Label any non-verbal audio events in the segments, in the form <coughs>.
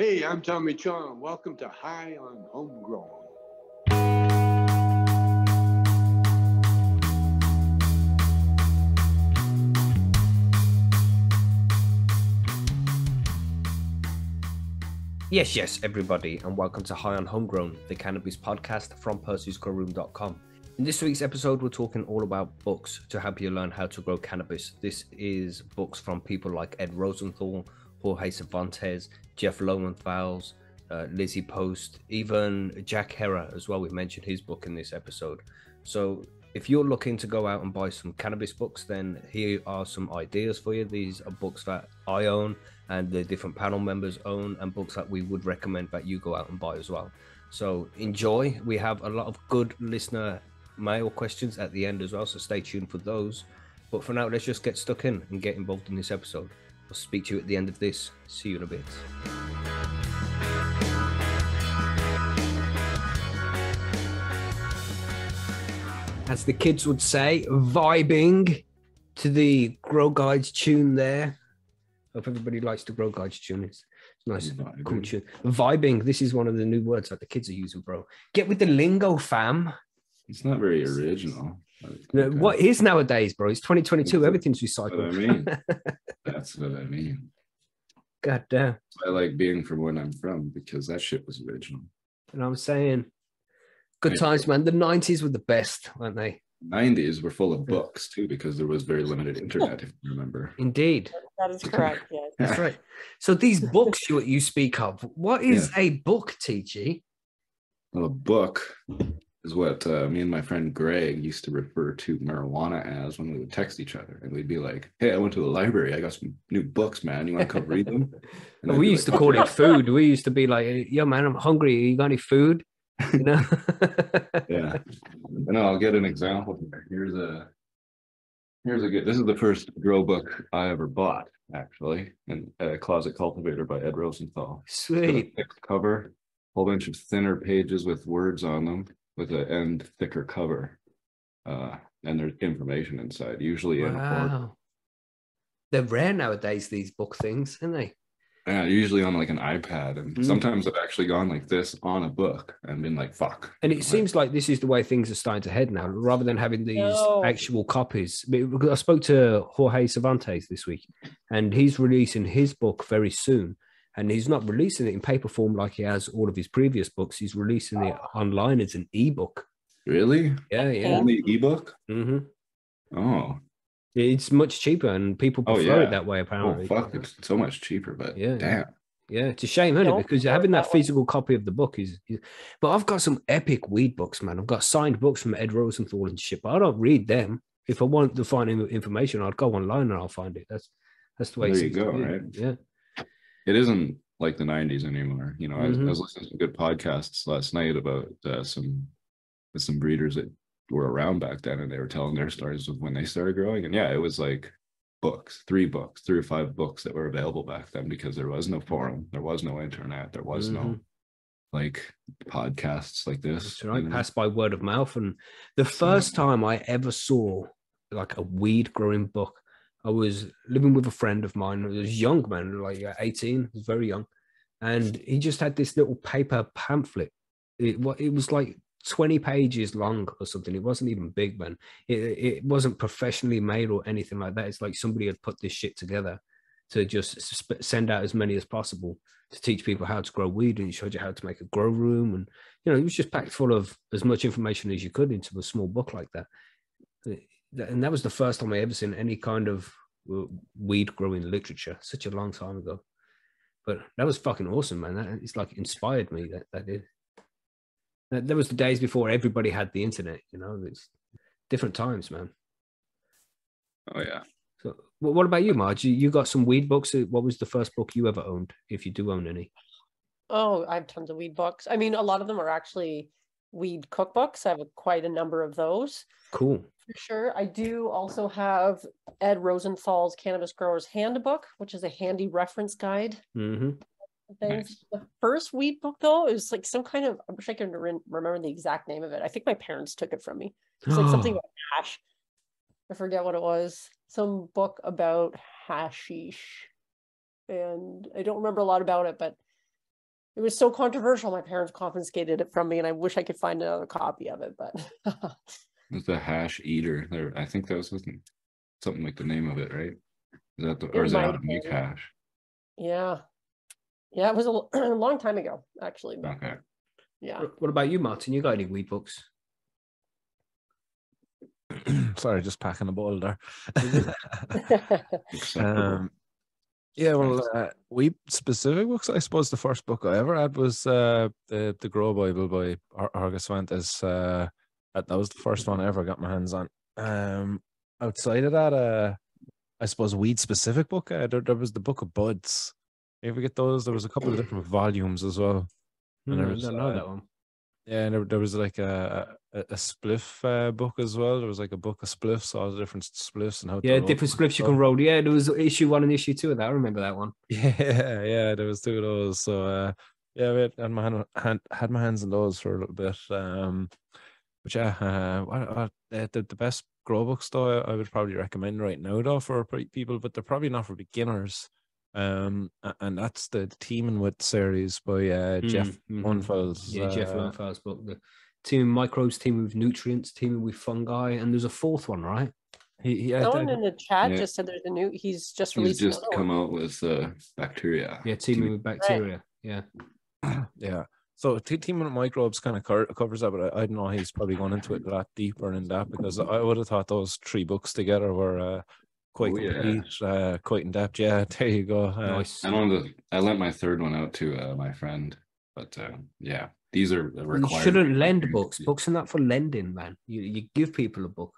Hey, I'm Tommy Chong. Welcome to High on Homegrown. Yes, yes, everybody, and welcome to High on Homegrown, the cannabis podcast from Percy'sGrowroom.com. In this week's episode, we're talking all about books to help you learn how to grow cannabis. This is books from people like Ed Rosenthal, Jorge Cervantes, Jeff Lowenfels, uh, Lizzie Post, even Jack Herer as well. We mentioned his book in this episode. So if you're looking to go out and buy some cannabis books, then here are some ideas for you. These are books that I own and the different panel members own, and books that we would recommend that you go out and buy as well. So enjoy. We have a lot of good listener mail questions at the end as well, so stay tuned for those. But for now, let's just get stuck in and get involved in this episode. I'll speak to you at the end of this. See you in a bit. As the kids would say, vibing to the Grow Guides tune there. Hope everybody likes the Grow Guides tune. It's, nice, Vibing. cool tune. Vibing. This is one of the new words that the kids are using, bro. Get with the lingo, fam. It's not very original. No, What is nowadays, bro? It's 2022. Everything's That's what I recycled. mean. <laughs> That's what I mean. God damn. I like being from where I'm from because that shit was original. And I'm saying? Good Yeah. times, man. The 90s were the best, weren't they? 90s were full of books too because there was very limited internet, if you remember. Indeed. That is correct. Yes. <laughs> That's right. So these books you you speak of, what is a book, TG? Well, a book is what uh, me and my friend Greg used to refer to marijuana as when we would text each other. And we'd be like, hey, I went to the library. I got some new books, man. You want to come read them? <laughs> And we used like, to call it food. We used to be like, yo, man, I'm hungry. You got any food? You know? <laughs> yeah. And I'll get an example. here. Here's a here's a good this is the first grow book I ever bought, actually. And a closet cultivator by Ed Rosenthal. Sweet. cover, whole bunch of thinner pages with words on them, with an end thicker cover. Uh and there's information inside, usually in or Wow. They're rare nowadays, these book things, aren't they? yeah, usually on like an iPad. And Mm. sometimes I've actually gone like this on a book and been like, fuck. And it Like, seems like this is the way things are starting to head now, rather than having these No. actual copies. I spoke to Jorge Cervantes this week, and he's releasing his book very soon. And he's not releasing it in paper form like he has all of his previous books. He's releasing it online as an ebook. Really? Yeah, yeah. Only ebook? hmm Oh. It's much cheaper, and people Oh, prefer yeah. it that way. Oh Apparently, fuck! It's so much cheaper, but Yeah. damn. Yeah, it's a shame, isn't it? Don't Because do it having that that way. physical copy of the book is, is. But I've got some epic weed books, man. I've got signed books from Ed Rosenthal and shit, but I don't read them. If I want to find information, I'd go online and I'll find it. That's that's the way. it There you seems to go, right? Yeah. It isn't like the '90s anymore. You know, I, was, I was listening to some good podcasts last night about uh, some with some breeders that were around back then, and they were telling their stories of when they started growing. And yeah, it was like books, three books, three or five books that were available back then because there was no forum, there was no internet, there was no Mhm. like podcasts like this. Right. you know? Passed by word of mouth. And the first time I ever saw like a weed growing book, I was living with a friend of mine. He was young man, like uh, 18, very young. And he just had this little paper pamphlet. It, it was like 20 pages long or something. It wasn't even big, man. It, it wasn't professionally made or anything like that. It's like somebody had put this shit together to just sp- send out as many as possible to teach people how to grow weed. And it showed you how to make a grow room and you know, it was just packed full of as much information as you could into a small book like that. And that was the first time I ever seen any kind of weed growing literature, such a long time ago. But that was fucking awesome, man. That, it's like inspired me. That that did. That, that was the days before everybody had the internet. You know, it's different times, man. Oh yeah. So, wh- what about you, Marge? You, you got some weed books. What was the first book you ever owned, if you do own any? Oh, I have tons of weed books. I mean, a lot of them are actually weed cookbooks. I have a, quite a number of those Cool. for sure. I do also have Ed Rosenthal's Cannabis Growers Handbook, which is a handy reference guide. hmm Things. The first weed book though is like some kind of. I wish I could re- remember the exact name of it. I think my parents took it from me. It's like <gasps> something about hash. I forget what it was. Some book about hashish. And I don't remember a lot about it, but it was so controversial. My parents confiscated it from me, and I wish I could find another copy of it. But It's the hash eater. There, I think that was something, something like the name of it, right? Is that the, or It is that how might to make hash? yeah, yeah, it was a <clears throat> long time ago, actually. But Okay. yeah, What what about you, Martin? You got any weed books? <clears throat> Sorry, just packing a bottle there. <laughs> Um, yeah, well, uh, we specific books. I suppose the first book I ever had was uh, the the Grow Bible by Ar- Argus Fuentes. Uh, that, was the first one I ever got my hands on. Um, outside of that, uh, I suppose weed specific book. Uh, there, there was the Book of Buds. You ever get those? There was a couple of different volumes as well. And Hmm, there I was, don't know that one. Yeah, and there, there was like a a, a spliff uh, book as well. There was like a book of spliffs, all the different spliffs and how. Yeah, different spliffs you can roll. Yeah, there was issue one and issue two of that. I remember that one. <laughs> Yeah, yeah, there was two of those. So uh yeah, we had, had my hand, hand had my hands on those for a little bit. Um but yeah, uh what, what, uh, the, the best grow books though I, I would probably recommend right now though for people, but they're probably not for beginners. Um and that's the, the Teaming With series by uh Jeff Mm, mhm. Unfels. Yeah, Jeff uh, book. The teaming microbes, teaming with nutrients, teaming with fungi, and there's a fourth one, right? He, he had, someone uh, in the chat Yeah. just said there's a new. He's just He's released. just come one. out with uh, bacteria. Yeah, teaming with bacteria. Yeah. <coughs> Yeah. So te- teaming with microbes kind of co- covers that, but I, I don't know. He's probably gone into it a lot deeper in that because I would have thought those three books together were uh, quite Oh, yeah. uh, quite in depth. Yeah, <laughs> there you go. Uh, Nice. I don't. The, I lent my third one out to uh, my friend, but uh, yeah, these are You shouldn't lend books. Books are not for lending, man. You you give people a book.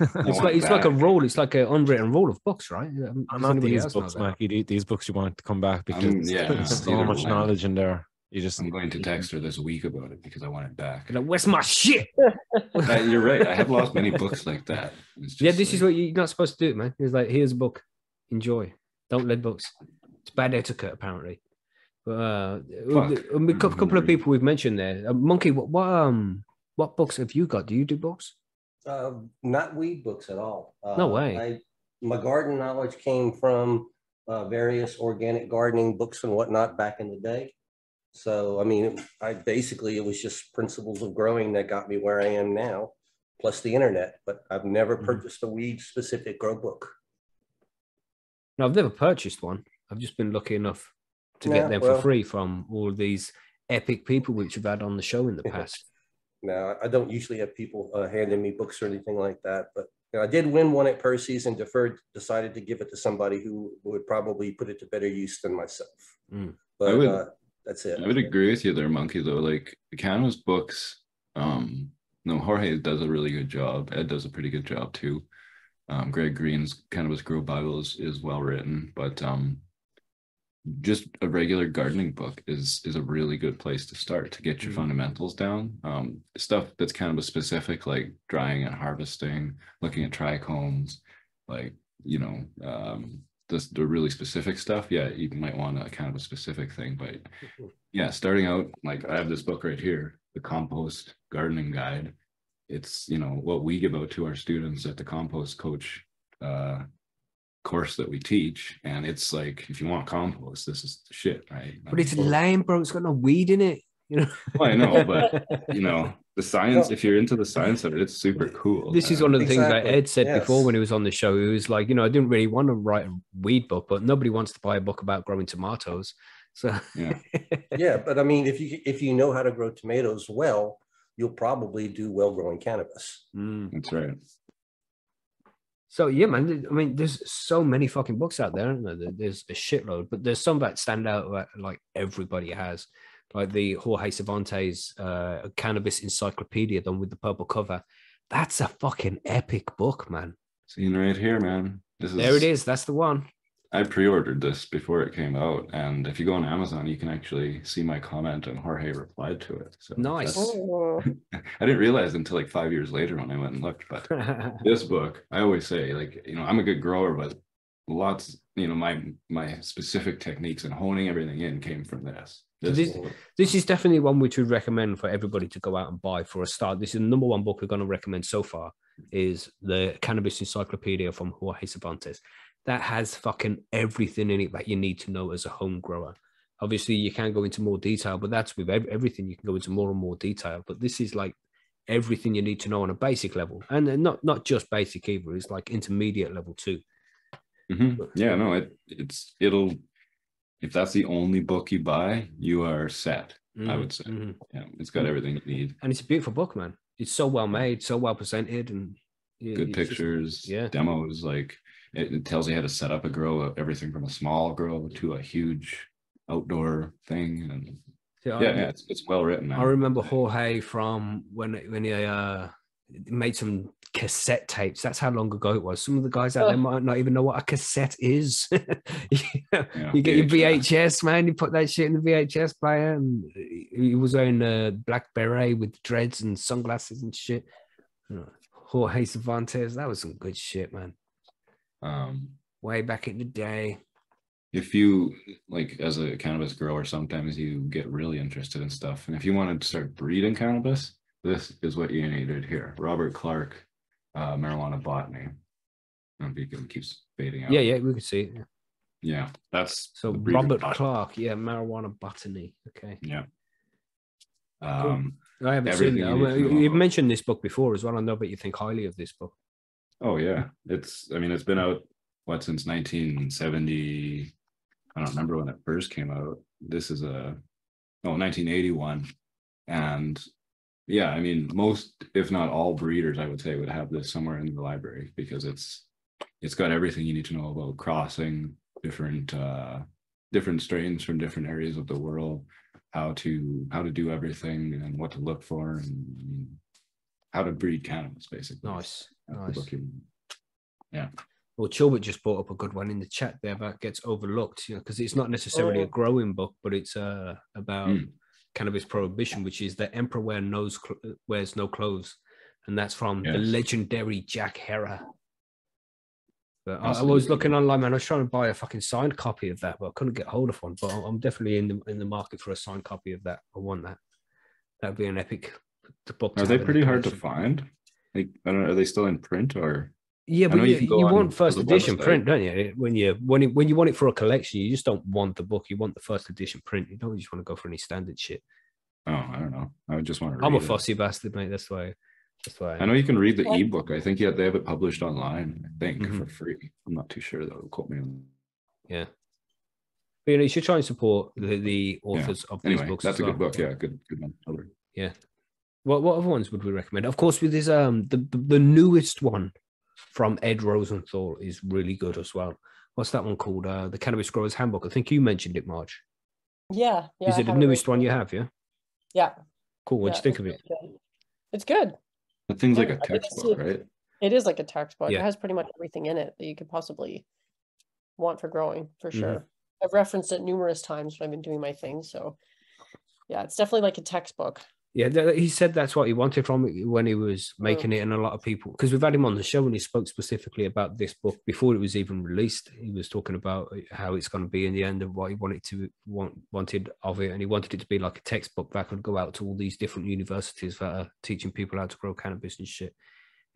It's like it it's like a rule. It's like an unwritten rule of books, right? I'm not these books, that? Mackie. These books you want to come back because yeah, there's so much knowledge in there. You just I'm going to text her this week about it because I want it back. Like, where's my shit? <laughs> Uh, you're right. I have lost many books like that. It's yeah, just this is what you're not supposed to do, man. It's like here's a book, enjoy. Don't lend books. It's bad etiquette, apparently. But uh, Fuck. a I'm couple, couple of people we've mentioned there. Uh, Monkey, what, what um what books have you got? Do you do books? Uh, not weed books at all. No Uh, way. I, my garden knowledge came from uh, various organic gardening books and whatnot back in the day. So, I mean, I basically, it was just principles of growing that got me where I am now, plus the internet, but I've never Mhm. purchased a weed specific grow book. No, I've never purchased one. I've just been lucky enough to get them well- for free from all of these epic people which you've had on the show in the <laughs> past. Now, I don't usually have people uh, handing me books or anything like that, but you know, I did win one at Percy's and deferred, decided to give it to somebody who would probably put it to better use than myself. Mm. But uh, that's it. I would agree with you there, Monkey. Though, like Cano's books, um, no, Jorge does a really good job. Ed does a pretty good job too. Um, Greg Green's Cannabis Grow Bible is, is well written, but um, just a regular gardening book is is a really good place to start to get your Mhm. fundamentals down. Um, stuff that's cannabis specific, like drying and harvesting, looking at trichomes, like you know, um, the the really specific stuff. Yeah, you might want a kind of a specific thing, but yeah, starting out like I have this book right here, the Compost Gardening Guide. It's you know what we give out to our students at the Compost Coach uh, course that we teach, and it's like if you want compost, this is the shit, right? But it's lame, bro. It's got no weed in it. You know. Well, I know, but <laughs> you know the science. If you're into the science of it, it's super cool. This is one of the things that Exactly, Ed said before when he was on the show. He was like, you know, I didn't really want to write a weed book, but nobody wants to buy a book about growing tomatoes. So Yeah. <laughs> Yeah, but I mean, if you, if you know how to grow tomatoes well, you'll probably do well growing cannabis. Mm. That's right. So yeah, man. I mean, there's so many fucking books out there. Aren't there? There- There's a shitload, but there's some that stand out that like everybody has, like the Jorge Cervantes uh, Cannabis Encyclopedia, done with the purple cover. That's a fucking epic book, man. Seen right here, man. This is There it is. That's the one. I pre-ordered this before it came out, and if you go on Amazon, you can actually see my comment, and Jorge replied to it. So Nice. Oh, <laughs> I didn't realize until like five years later when I went and looked. But <laughs> this book, I always say, like you know, I'm a good grower, but lots, you know, my my specific techniques and honing everything in came from this. This, This- is definitely one which we recommend for everybody to go out and buy for a start. This is the number one book we're going to recommend so far is the Cannabis Encyclopedia from Jorge Cervantes. That has fucking everything in it that you need to know as a home grower. Obviously, you can go into more detail, but that's with everything. You can go into more and more detail. But this is like everything you need to know on a basic level, and not not just basic either. It's like intermediate level too. Mhm. Yeah, no, it it's it'll if that's the only book you buy, you are set. I would say. Mhm. Yeah, it's got everything you need. and it's a beautiful book, man. It's so well made, so well presented, and yeah, Good it's just- pictures, yeah. demos. Like it, it tells you how to set up a grow, everything from a small grow to a huge outdoor thing, and Yeah, yeah, I- yeah, it's, it's well written. I remember Jorge from when when he uh, made some cassette tapes. That's how long ago it was. Some of the guys out there might not even know what a cassette is. you, <laughs> Yeah, you get your VHS. VHS, man. You put that shit in the VHS player, and he he was wearing a black beret with dreads and sunglasses and shit. You know, Jorge Cervantes, that was some good shit, man. Um, Way back in the day. if you like as a cannabis grower sometimes you get really interested in stuff and if you wanted to start breeding cannabis this is what you needed here robert clarke uh marijuana botany I don't know if you can keep fading out Yeah, yeah, we can see it. yeah that's So Robert Clarke, yeah, marijuana botany. Okay. yeah um I haven't seen you that. need to Well, know You've about- mentioned this book before as well. I know, but you think highly of this book. oh yeah it's i mean it's been out what since 1970 i don't remember when it first came out this is a oh 1981 and yeah i mean most if not all breeders i would say would have this somewhere in the library because it's it's got everything you need to know about crossing different uh different strains from different areas of the world how to how to do everything and what to look for and I mean, how to breed cannabis basically Nice, nice. you- Well, Chilbert just brought up a good one in the chat there that gets overlooked, you know, because it's not necessarily a Oh. growing book, but it's uh about Mm. Cannabis prohibition, which is the emperor wear knows wears no clothes, and that's from the legendary Jack Herer. But I, I was looking online, man. I was trying to buy a fucking signed copy of that, but I couldn't get hold of one. But I'm- definitely in the in the market for a signed copy of that. I want that. That'd be an epic book. Are they have in the pretty hard to find? Like, I don't know. Are they still in print or? Yeah, but you, you you, want first edition website. print, don't you? When you when you, when you want it for a collection, you just don't want the book. You want the first edition print. You don't just want to go for any standard shit. Oh, I don't know. I would just want to. I'm a read it. fussy bastard, mate. That's why. That's why. I know you can read the What? ebook. I think yeah, they have it published online. I think Mhm. for free. I'm not too sure though. Quote me on. Yeah. But you know, you should try and support the, the authors of these Anyway, books. that's as a good book. Yeah, good, good one. Yeah. What what other ones would we recommend? Of course, with this um the the, the newest one from Ed Rosenthal is really good as well. What's that one called? Uh, the Cannabis Growers Handbook. I think you mentioned it, Marge. Yeah. yeah is I it the have read newest one you have? Yeah. Yeah. Cool. What do yeah, you think of it? really good. It's good. That thing's like Yeah, a I think textbook, the- right? It is like a textbook. Yeah. It has pretty much everything in it that you could possibly want for growing, for Mhm. sure. I've referenced it numerous times when I've been doing my thing. So, yeah, it's definitely like a textbook. Yeah, he said that's what he wanted from it when he was Mm. making it, and a lot of people because we've had him on the show and he spoke specifically about this book before it was even released. He was talking about how it's going to be in the end and what he wanted to want wanted of it, and he wanted it to be like a textbook that could go out to all these different universities that are teaching people how to grow cannabis and shit.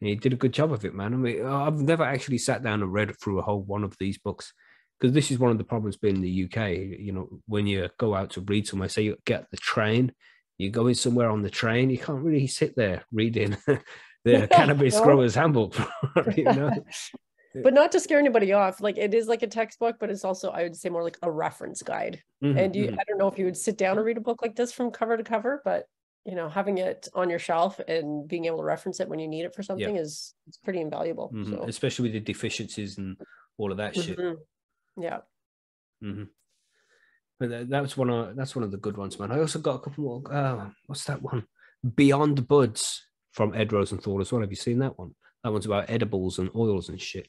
And he did a good job of it, man. I mean, I've never actually sat down and read through a whole one of these books because this is one of the problems being in the UK. You know, when you go out to read somewhere, say you get the train, you go in somewhere on the train, you can't really sit there reading <laughs> the <laughs> cannabis No. growers handbook. <laughs> you know? but not to scare anybody off. Like it is like a textbook, but it's also, I would say, more like a reference guide. Mhm, And you, mhm. I don't know if you would sit down and read a book like this from cover to cover, but you know, having it on your shelf and being able to reference it when you need it for something is it's pretty invaluable. Mhm. So, especially with the deficiencies and all of that shit. Mhm. yeah. But that, was one of that's one of the good ones, man. I also got a couple more. Uh, what's that one? Beyond Buds from Ed Rosenthal as well. Have you seen that one? That one's about edibles and oils and shit.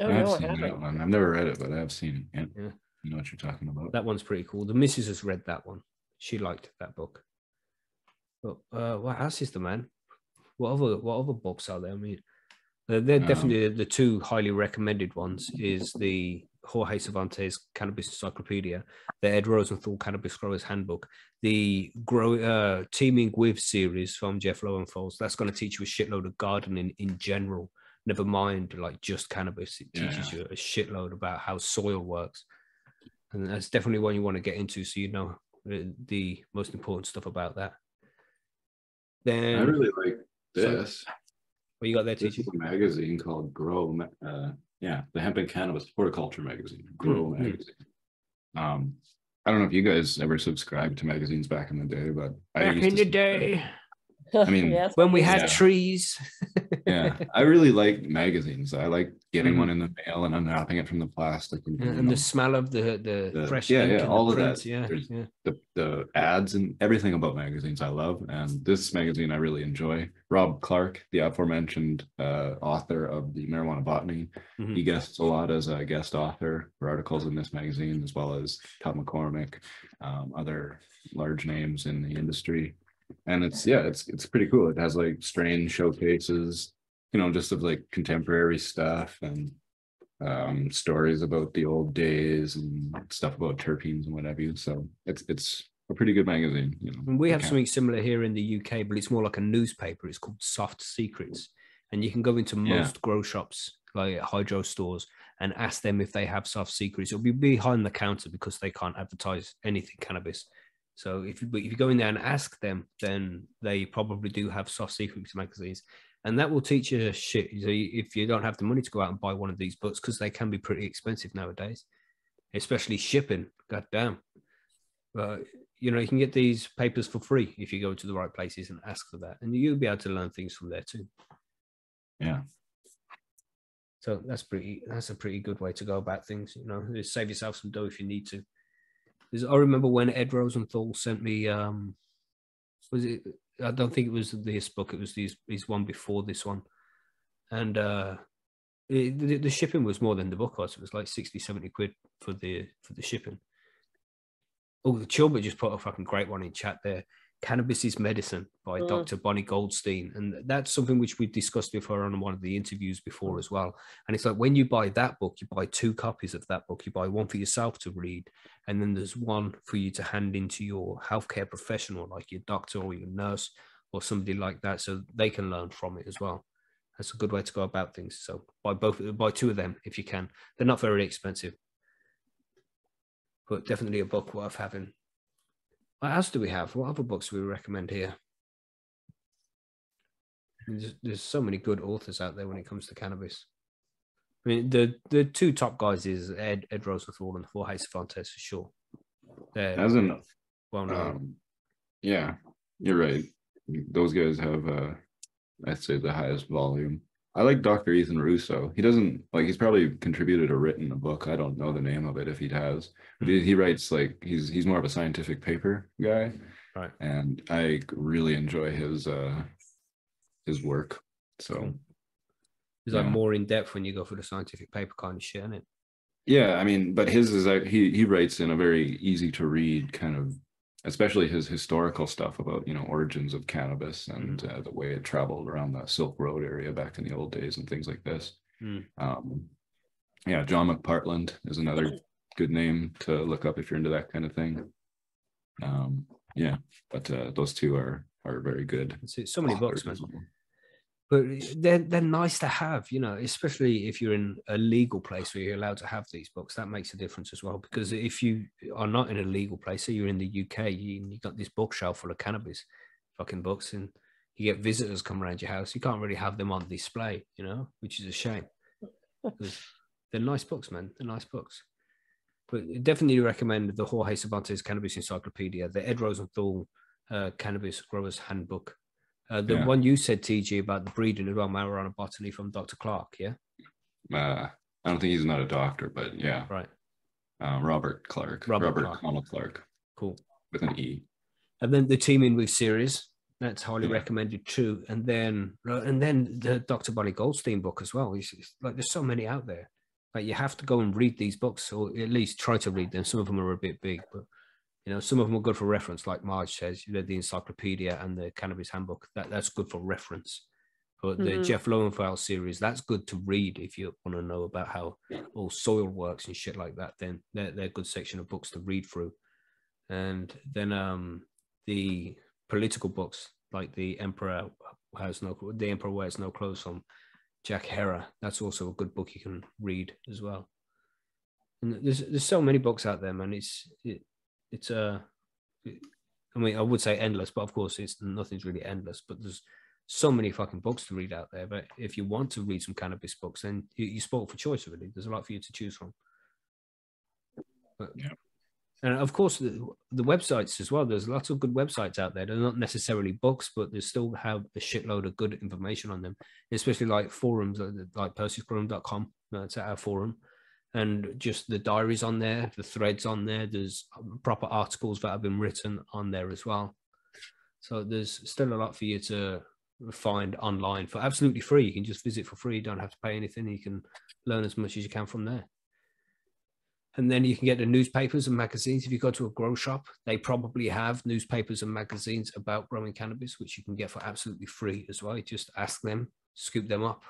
Oh, I've no, I seen that one. I've never read it, but I've seen it. Yeah. Yeah. You know what you're talking about. That one's pretty cool. The missus has read that one. She liked that book. But uh, what else is the man? What other what other books are there? I mean, uh, they're Um, definitely the two highly recommended ones. Is the Jorge Cervantes Cannabis Encyclopedia, the Ed Rosenthal Cannabis Growers Handbook, the Grow uh, Teaming with series from Jeff Lowenfels. That's going to teach you a shitload of gardening in general. Never mind like just cannabis. It Yeah, teaches you a shitload about how soil works and that's definitely one you want to get into, so you know the, the most important stuff about that. Then I really like So- this. what you got there, This is a magazine called Grow. Uh, yeah, the Hemp and Cannabis Horticulture magazine. Grow Hmm, hmm. magazine. Um, I don't know if you guys ever subscribed to magazines back in the day, but I Back used in to the day I <laughs> mean, Yes, when we had Yeah. trees. <laughs> yeah, I really like magazines. I like getting Mhm. one in the mail and unwrapping it from the plastic and, and, and the smell of the the, The- fresh yeah, yeah, all of print, that. Yeah, yeah. the the ads and everything about magazines I love. And this magazine I really enjoy. Rob Clarke, the aforementioned uh, author of the Marijuana Botany, Mhm. he guests a lot as a guest author for articles in this magazine, as well as Todd McCormick, um, other large names in the industry. And it's yeah, it's it's pretty cool. It has like strain showcases, you know, just of like contemporary stuff and um stories about the old days and stuff about terpenes and what have you. So it's it's a pretty good magazine, you know. We have something similar here in the UK, but it's more like a newspaper. It's called Soft Secrets, and you can go into Yeah. most grow shops, like hydro stores, and ask them if they have soft secrets. It'll be behind the counter because they can't advertise anything cannabis. So if you but if you go in there and ask them, then they probably do have soft secrets magazines, and that will teach you shit. So if you don't have the money to go out and buy one of these books, because they can be pretty expensive nowadays, especially shipping. God damn. But you know, you can get these papers for free if you go to the right places and ask for that, and you'll be able to learn things from there too. Yeah. So that's pretty. That's a pretty good way to go about things. You know, just save yourself some dough if you need to. 'Cause I remember when Ed Rosenthal sent me. um Was it? I don't think it was this book. It was these. His one before this one, and uh it, the, the shipping was more than the book was. It was like 60, 70 quid for the for the shipping. Oh, the Chilbert just put a fucking great one in chat there. Cannabis is Medicine by Mm. Dr. Bonnie Goldstein. And that's something which we've discussed before on one of the interviews before as well. And it's like when you buy that book, you buy two copies of that book. You buy one for yourself to read, and then there's one for you to hand into your healthcare professional, like your doctor or your nurse or somebody like that, so they can learn from it as well. That's a good way to go about things. So buy both, buy two of them if you can. They're not very expensive, but definitely a book worth having. What else do we have? What other books do we recommend here? There's, there's so many good authors out there when it comes to cannabis. I mean, the the two top guys is Ed Ed Rosenthal and Jorge Cervantes for sure. They're As in well known. Um, yeah, you're right. Those guys have, uh, I'd say, the highest volume. I like Dr. Ethan Russo. He doesn't like. He's probably contributed or written a book. I don't know the name of it if he has, but he, hmm. he writes like he's he's more of a scientific paper guy, Right. And I really enjoy his uh his work. So hmm. It's like yeah. more in depth when you go for the scientific paper kind of shit, isn't it? Yeah, I mean, but his is like he he writes in a very easy to read kind of, especially his historical stuff about you know origins of cannabis and uh, the way it traveled around the Silk Road area back in the old days and things like this. Mm. Um, yeah, John McPartland is another good name to look up if you're into that kind of thing. Um, yeah, but uh, those two are are very good. It's so many books, man. Authors as well. But they're they're nice to have, you know, especially if you're in a legal place where you're allowed to have these books. That makes a difference as well. Because if you are not in a legal place, say you're in the UK, you you got this bookshelf full of cannabis, fucking books, and you get visitors come around your house. You can't really have them on display, you know, which is a shame. <laughs> they're nice books, man. They're nice books. But definitely recommend the Jorge Cervantes Cannabis Encyclopedia, the Ed Rosenthal uh, Cannabis Growers Handbook. Uh, the Yeah. one you said, TG, about the breeding as well, marijuana botany from Dr. Clarke, yeah? Uh, I don't think he's not a doctor, but yeah, Right. uh, Robert Clarke, Robert Robert, Clarke. Connell Clarke Cool. with an E. And then the teaming with series, that's highly Yeah. recommended too. And then uh, and then the Dr. Bonnie Goldstein book as well. It's, it's like there's so many out there. Like you have to go and read these books, or at least try to read them. Some of them are a bit big, but you know, some of them are good for reference, like Marge says. You read the encyclopedia and the cannabis handbook. That that's good for reference. But the Mhm. Jeff Lowenfels series, that's good to read if you want to know about how all soil works and shit like that. Then they're, they're a good section of books to read through. And then um the political books like the Emperor has no the Emperor wears no clothes from Jack Herer. That's also a good book you can read as well. And there's there's so many books out there, man. It's it, it's uh, I mean, I would say endless, but of course, it's nothing's really endless. But there's so many fucking books to read out there. But if you want to read some cannabis books, then you, you spoke for choice, really. There's a lot for you to choose from. But, Yeah. And of course, the, the websites as well. There's lots of good websites out there. They're not necessarily books, but they still have a shitload of good information on them, especially like forums like, like. That's our forum. And just the diaries on there, the threads on there. There's um, proper articles that have been written on there as well. So there's still a lot for you to find online for absolutely free. You can just visit for free. You don't have to pay anything. You can learn as much as you can from there. And then you can get the newspapers and magazines. If you go to a grow shop, they probably have newspapers and magazines about growing cannabis, which you can get for absolutely free as well. You just ask them, scoop them up,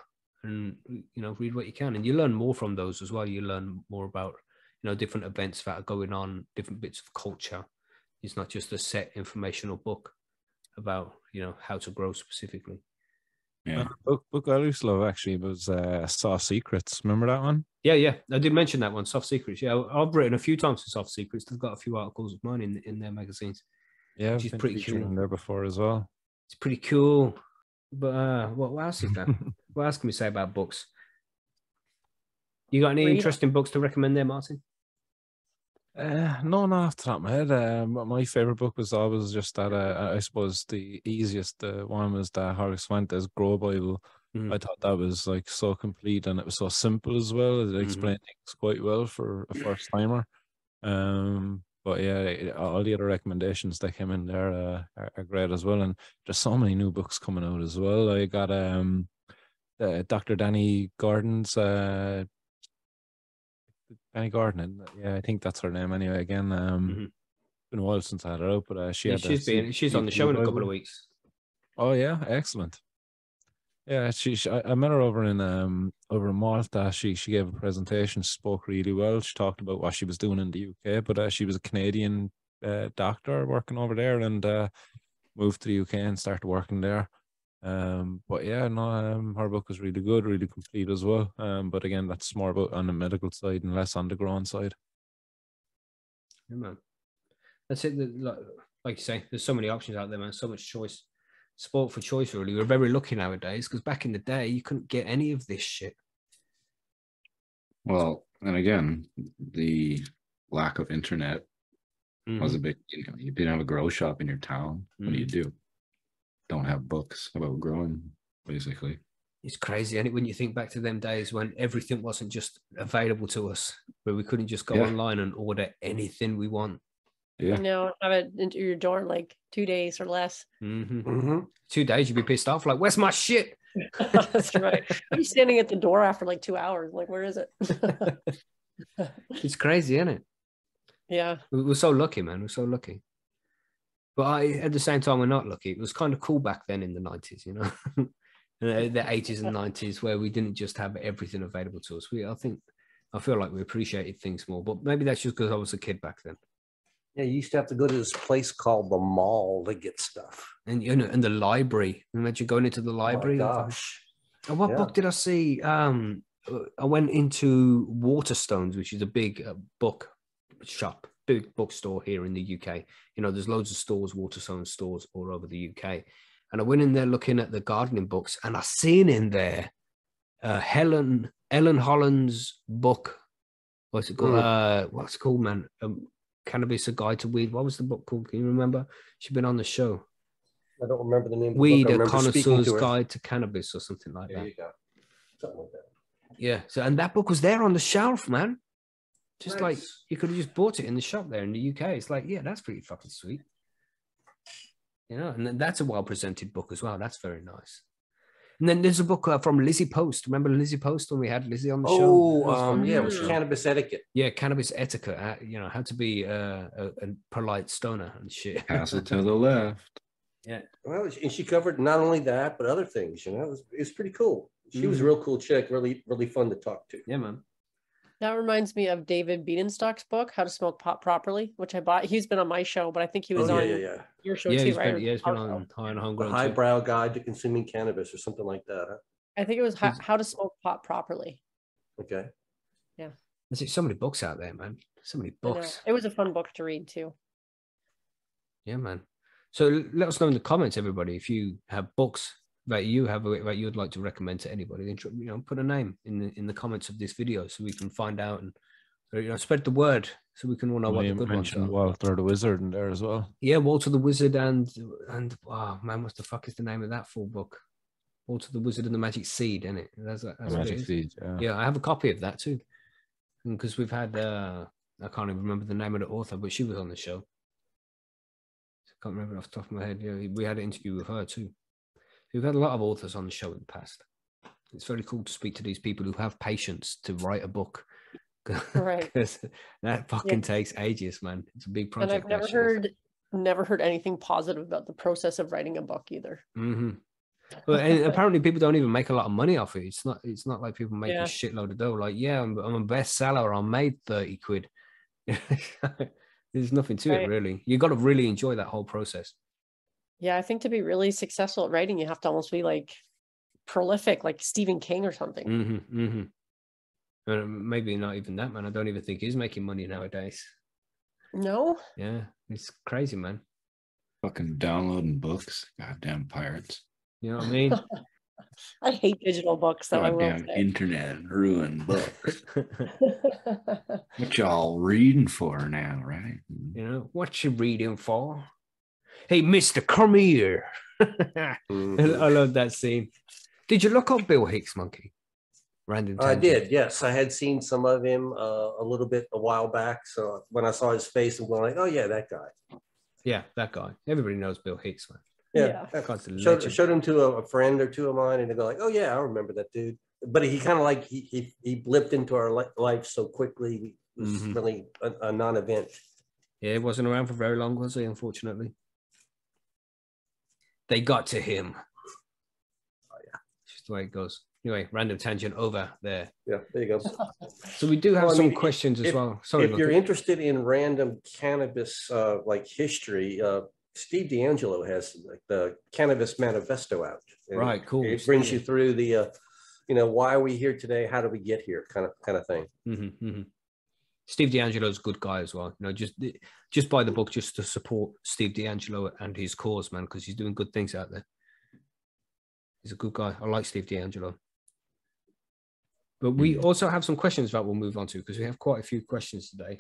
and you know, read what you can. And you learn more from those as well. You learn more about, you know, different events that are going on, different bits of culture. It's not just a set informational book about, you know, how to grow specifically. Yeah. Uh, book book I used to love actually was uh, Soft Secrets. Remember that one? Yeah, yeah, I did mention that one, Soft Secrets. Yeah, I've written a few times for Soft Secrets. They've got a few articles of mine in in their magazines. Yeah, Which I've is pretty cool. in there before as well. It's pretty cool. But uh, what, what else is that? <laughs> what else can we say about books? You got any Read 'em. interesting books to recommend there, Martin? Uh, no, not off the top of my head. Um, but my favorite book was always just that. Uh, I suppose the easiest uh, one was the Horace Fuentes Grow Bible. Mm. I thought that was like so complete and it was so simple as well. It explained things quite well for a first timer. Um, but yeah, all the other recommendations that came in there uh, are, are great as well. And there's so many new books coming out as well. I got um, uh, Dr. Dani Gordon's uh, Dani Gordon. Yeah, I think that's her name anyway. Again, um, Mhm. been a while since I had her out, but uh, she Yeah, she's been she's on the show in a couple of weeks. Oh yeah, excellent. Yeah, she, she I met her over in um over in Malta. She she gave a presentation, spoke really well. She talked about what she was doing in the UK, but uh, she was a Canadian uh, doctor working over there and uh, moved to the UK and started working there. Um, but yeah, no, um, her book was really good, really complete as well. Um, but again, that's more about on the medical side and less on the grown side. Yeah, man. That's it. Like, like you say, there's so many options out there, man. So much choice. Sport for choice, really. We're very lucky nowadays because back in the day, you couldn't get any of this shit. Well, and again, the lack of internet was Mhm. a big, you know, you didn't have a grow shop in your town. What do you do? Don't have books about growing, basically. It's crazy, and it when you think back to them days when everything wasn't just available to us, where we couldn't just go Yeah. online and order anything we want. Yeah. You know, have it into your door in like two days or less. hmm hmm Two days, you'd be pissed off. Like, where's my shit? <laughs> That's right. You're standing at the door after like two hours. Like, where is it? <laughs> It's crazy, isn't it? yeah. We We're so lucky, man. We're so lucky. But I, at the same time, we're not lucky. It was kind of cool back then in the nineties, you know, <laughs> the the eighties and nineties, where we didn't just have everything available to us. We, I think, I feel like we appreciated things more. But maybe that's just because I was a kid back then. Yeah, you used to have to go to this place called the mall to get stuff. And you know, and the library. Imagine going into the Oh library. my gosh. And what Yeah. book did I see? Um, uh, I went into Waterstones, which is a big uh, book shop, big bookstore here in the UK. You know, there's loads of stores, Waterstones stores all over the UK. And I went in there looking at the gardening books, and I seen in there uh, Helen Ellen Holland's book. What's it called? Mm. Uh, what's it called, man? Um, Cannabis: A Guide to Weed. What was the book called? Can you remember? She'd been on the show. I don't remember the name. Of the Weed: A Connoisseur's to. Guide to Cannabis, or something like There that. you go. Something like that. Yeah. So and that book was there on the shelf, man. Just like you could have just bought it in the shop there in the UK. It's like, yeah, that's pretty fucking sweet. You know, and that's a well presented book as well. That's very nice. And then there's a book uh, from Lizzie Post. Remember Lizzie Post when we had Lizzie on the show? Oh, um, yeah, it was Mm. cannabis etiquette. yeah, cannabis etiquette. uh, you know, how to be uh, a, a polite stoner and shit. <laughs> Pass it to the left. Yeah. Well, and she covered not only that, but other things. You know, it was, it was pretty cool. She was a Mhm. real cool chick. Really, really fun to talk to. yeah, man. That reminds me of David Bienenstock's book, How to Smoke Pot Properly, which I bought. He's been on my show, but I think he oh, was oh, on yeah, yeah, yeah. your show Yeah, too, he's right? been, yeah, he's been Our on High and The Homegrown. too. highbrow guide to consuming cannabis or something like that. Huh? I think it was how, how to smoke pot properly. Okay. Yeah. There's so many books out there, man. So many books. It was a fun book to read too. Yeah, man. So let us know in the comments, everybody, if you have books that you have that you'd like to recommend to anybody. Then you know, put a name in the in the comments of this video so we can find out and uh, you know spread the word so we can all know what the good ones are. Walter the Wizard in there as well. Yeah, Walter the Wizard and and wow, man, what the fuck is the name of that full book? Walter the Wizard and the Magic Seed, isn't it? That's, that's what it Magic. Seed. Yeah. Yeah, I have a copy of that too. Because we've had uh I can't even remember the name of the author, but she was on the show. I can't remember off the top of my head. Yeah, we had an interview with her too. We've had a lot of authors on the show in the past. It's very cool to speak to these people who have patience to write a book. <laughs> Right. That fucking takes ages, man. It's a big project. And. I've never heard never heard anything positive about the process of writing a book either. hmm <laughs> Well, and apparently people don't even make a lot of money off it. It's not. It's not like people make Yeah. a shitload of dough. Like, yeah, I'm, I'm a bestseller. I made thirty quid. <laughs> There's nothing to it really. You've got to really enjoy that whole process. Yeah, I think to be really successful at writing, you have to almost be like prolific, like Stephen King or something. Mm-hmm, mm-hmm. And maybe not even that, man. I don't even think he's making money nowadays. No, Yeah, it's crazy, man. Fucking downloading books. Goddamn pirates. You know what I mean? <laughs> I hate digital books, though. I will Goddamn internet ruined books. <laughs> <laughs> What y'all reading for now, right? you know what you reading for? Hey, Mister, come here. I Mhm. <laughs> I love that scene. Did you look up Bill Hicks, monkey? Random. I did, yes. I had seen some of him uh, a little bit a while back. So when I saw his face, I'm going like, oh yeah, that guy. Yeah, that guy. Everybody knows Bill Hicks, man. Yeah. Yeah. That guy's a Showed, legend. showed him to a, a friend or two of mine, and they go like, "Oh yeah, I remember that dude." But he kind of like he, he he blipped into our li- life so quickly. It was Mhm. really a, a non-event. Yeah, he wasn't around for very long, was he? Unfortunately, they got to him. Oh yeah, just the way it goes. Anyway, random tangent over there. Yeah, there you go. <laughs> So we do have Well, I some mean, questions as well. Sorry, if you're interested in random cannabis uh, like history, uh, Steve DeAngelo has like the Cannabis Manifesto out. Right, cool. It brings you through the, uh, you know, why are we here today? How do we get here? Kind of kind of thing. hmm hmm Steve DeAngelo's a good guy as well. You know, just just buy the book just to support Steve DeAngelo and his cause, man, because he's doing good things out there. He's a good guy. I like Steve DeAngelo. But we hmm. also have some questions that we'll move on to because we have quite a few questions today.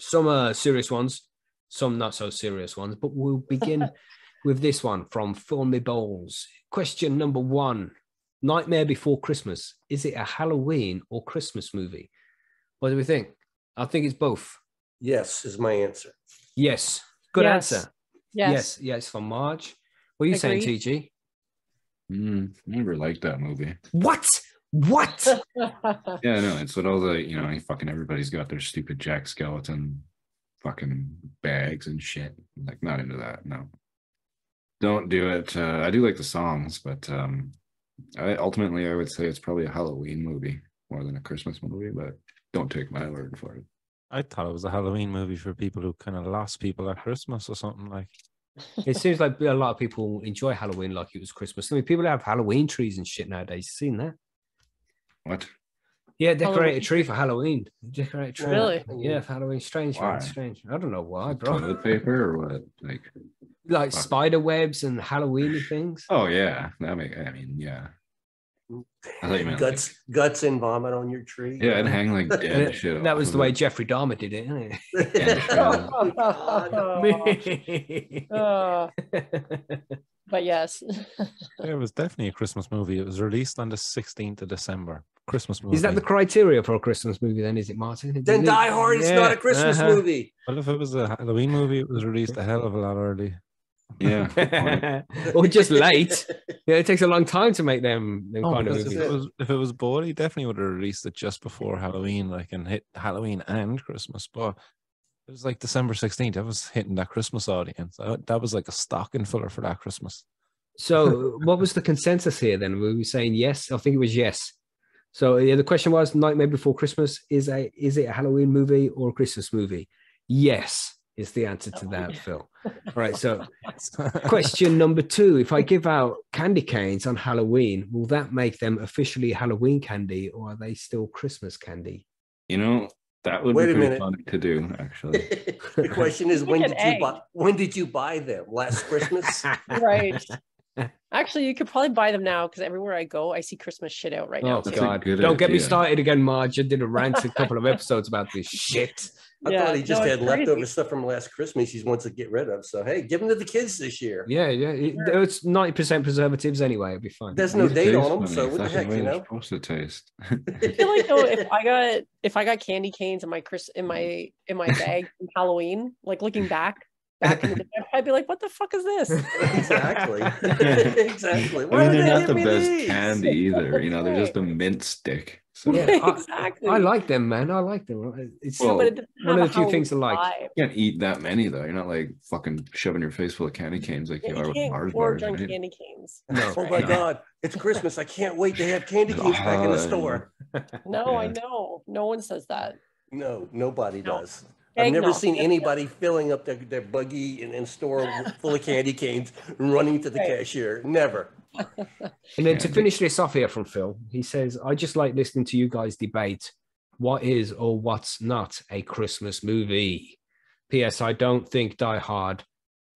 Some are serious ones, some not so serious ones. But we'll <laughs> begin with this one from Filmy Bowls. Question number one Nightmare Before Christmas. Is it a Halloween or Christmas movie? What do we think? I think it's both. Yes, is my answer. Yes. Good Yes. answer. Yes. Yes. Yes, from Marge. What are you saying, Agreed. TG? Mm, never liked that movie. What? What? <laughs> Yeah, no, it's what all the you know, fucking everybody's got their stupid Jack Skeleton fucking bags and shit. Like, not into that. No, don't do it. Uh, I do like the songs, but um, I ultimately I would say it's probably a Halloween movie more than a Christmas movie. But don't take my word for it. I thought it was a Halloween movie for people who kind of lost people at Christmas or something like. <laughs> it seems like a lot of people enjoy Halloween like it was Christmas. I mean, people have Halloween trees and shit nowadays. You seen that? What? Yeah, decorate a tree for Halloween. Decorate a tree. Really? Yeah, for Halloween. Strange. Why? Strange. I don't know why, bro. Toilet paper or what? Like, like Fuck. spider webs and Halloweeny things. oh yeah, that make. I mean, yeah. I thought you meant like, guts guts and vomit on your tree. yeah, and hang like <laughs> dead it- shit. that was the way it. Jeffrey Dahmer did it, isn't it? <laughs> Uh, <laughs> but yes. Yeah, it was definitely a Christmas movie. It was released on the 16th of December. Christmas movie. Is that the criteria for a Christmas movie? Then is it Martin? Then it- Die Hard is not a Christmas uh-huh. movie. Well, if it was a Halloween movie, it was released a hell of a lot early. Yeah. <laughs> or just late. Yeah, it takes a long time to make them, them Oh, kind of movies. if it was if it was Boyd, he definitely would have released it just before Halloween, like and hit Halloween and Christmas. But it was like December 16th. That was hitting that Christmas audience. That, that was like a stocking filler for that Christmas. So, <laughs> what was the consensus here then? Were we saying yes? I think it was yes. So, yeah, the question was Nightmare Before Christmas is a is it a Halloween movie or a Christmas movie? Yes, is the answer to that, Phil. All <laughs> right. So, <laughs> question number two: If I give out candy canes on Halloween, will that make them officially Halloween candy, or are they still Christmas candy? You know, that would Wait be a pretty minute. fun to do, actually. <laughs> the question is, when an did you buy? When did you buy them? Last Christmas? right. Actually, you could probably buy them now because everywhere I go, I see Christmas shit out right oh, now. Oh That's God! Don't get me started again, Marge. I did a rant a couple of episodes about this shit. I Yeah, thought he just no, had crazy. leftover stuff from last Christmas he wants to get rid of. So hey, give them to the kids this year. Yeah, yeah. It, it's ninety percent preservatives anyway. It'd be fine. There's no date on them, funny. so what the heck, you know? Supposed to taste. <laughs> I feel like though, if I got if I got candy canes in my Chris in my in my <laughs> bag from Halloween, like looking back back in the day, I'd be like, "What the fuck is this?" <laughs> exactly. exactly. I mean, they're not the best these? candy either. You know, they're just a mint stick. So Yeah, you I- exactly. I like them, man. I like them. It's Well, but it one of the few things I like. You can't eat that many though. You're not like fucking shoving your face full of candy canes like Yeah, you you are with can't Mars gorge bars. on right? candy canes. No. Oh my No. God! It's Christmas. I can't wait to have candy canes back in the <laughs> store. No, I know. No one says that. No, nobody No. does. I've never Eggnog. seen anybody filling up their, their buggy and, and store full of candy canes and running to the Right. cashier. Never. <laughs> And then to finish this off here from Phil, he says, I just like listening to you guys debate what is or what's not a Christmas movie. P.S. I don't think Die Hard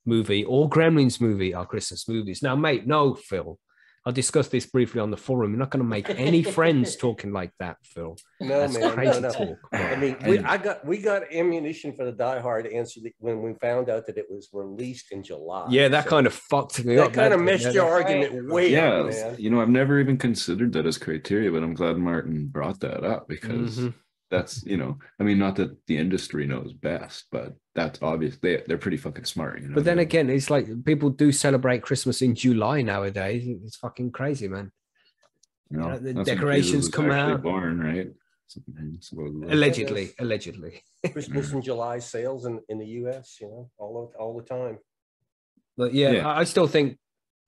movie or Gremlins movie are Christmas movies. Now, mate, no, Phil. I discussed this briefly on the forum. You're not going to make any <laughs> friends talking like that, Phil. No, That's man. crazy no, no. talk. I mean, we, I got we got ammunition for the Die Hard answer that when we found out that it was released in July. Yeah, that So kind of fucked me up. that up. kind of that- messed that- your Right. argument way Yeah, up, man. you know, I've never even considered that as criteria, but I'm glad Martin brought that up because Mhm. That's you know, I mean, not that the industry knows best, but that's obvious. They they're pretty fucking smart. You know, But then again, it's like people do celebrate Christmas in July nowadays. It's fucking crazy, man. you know, know, the that's when Jesus decorations come out. Born right. Allegedly, allegedly. <laughs> Christmas in July sales in, in the US, you know, all of, all the time. But yeah, Yeah. I I still think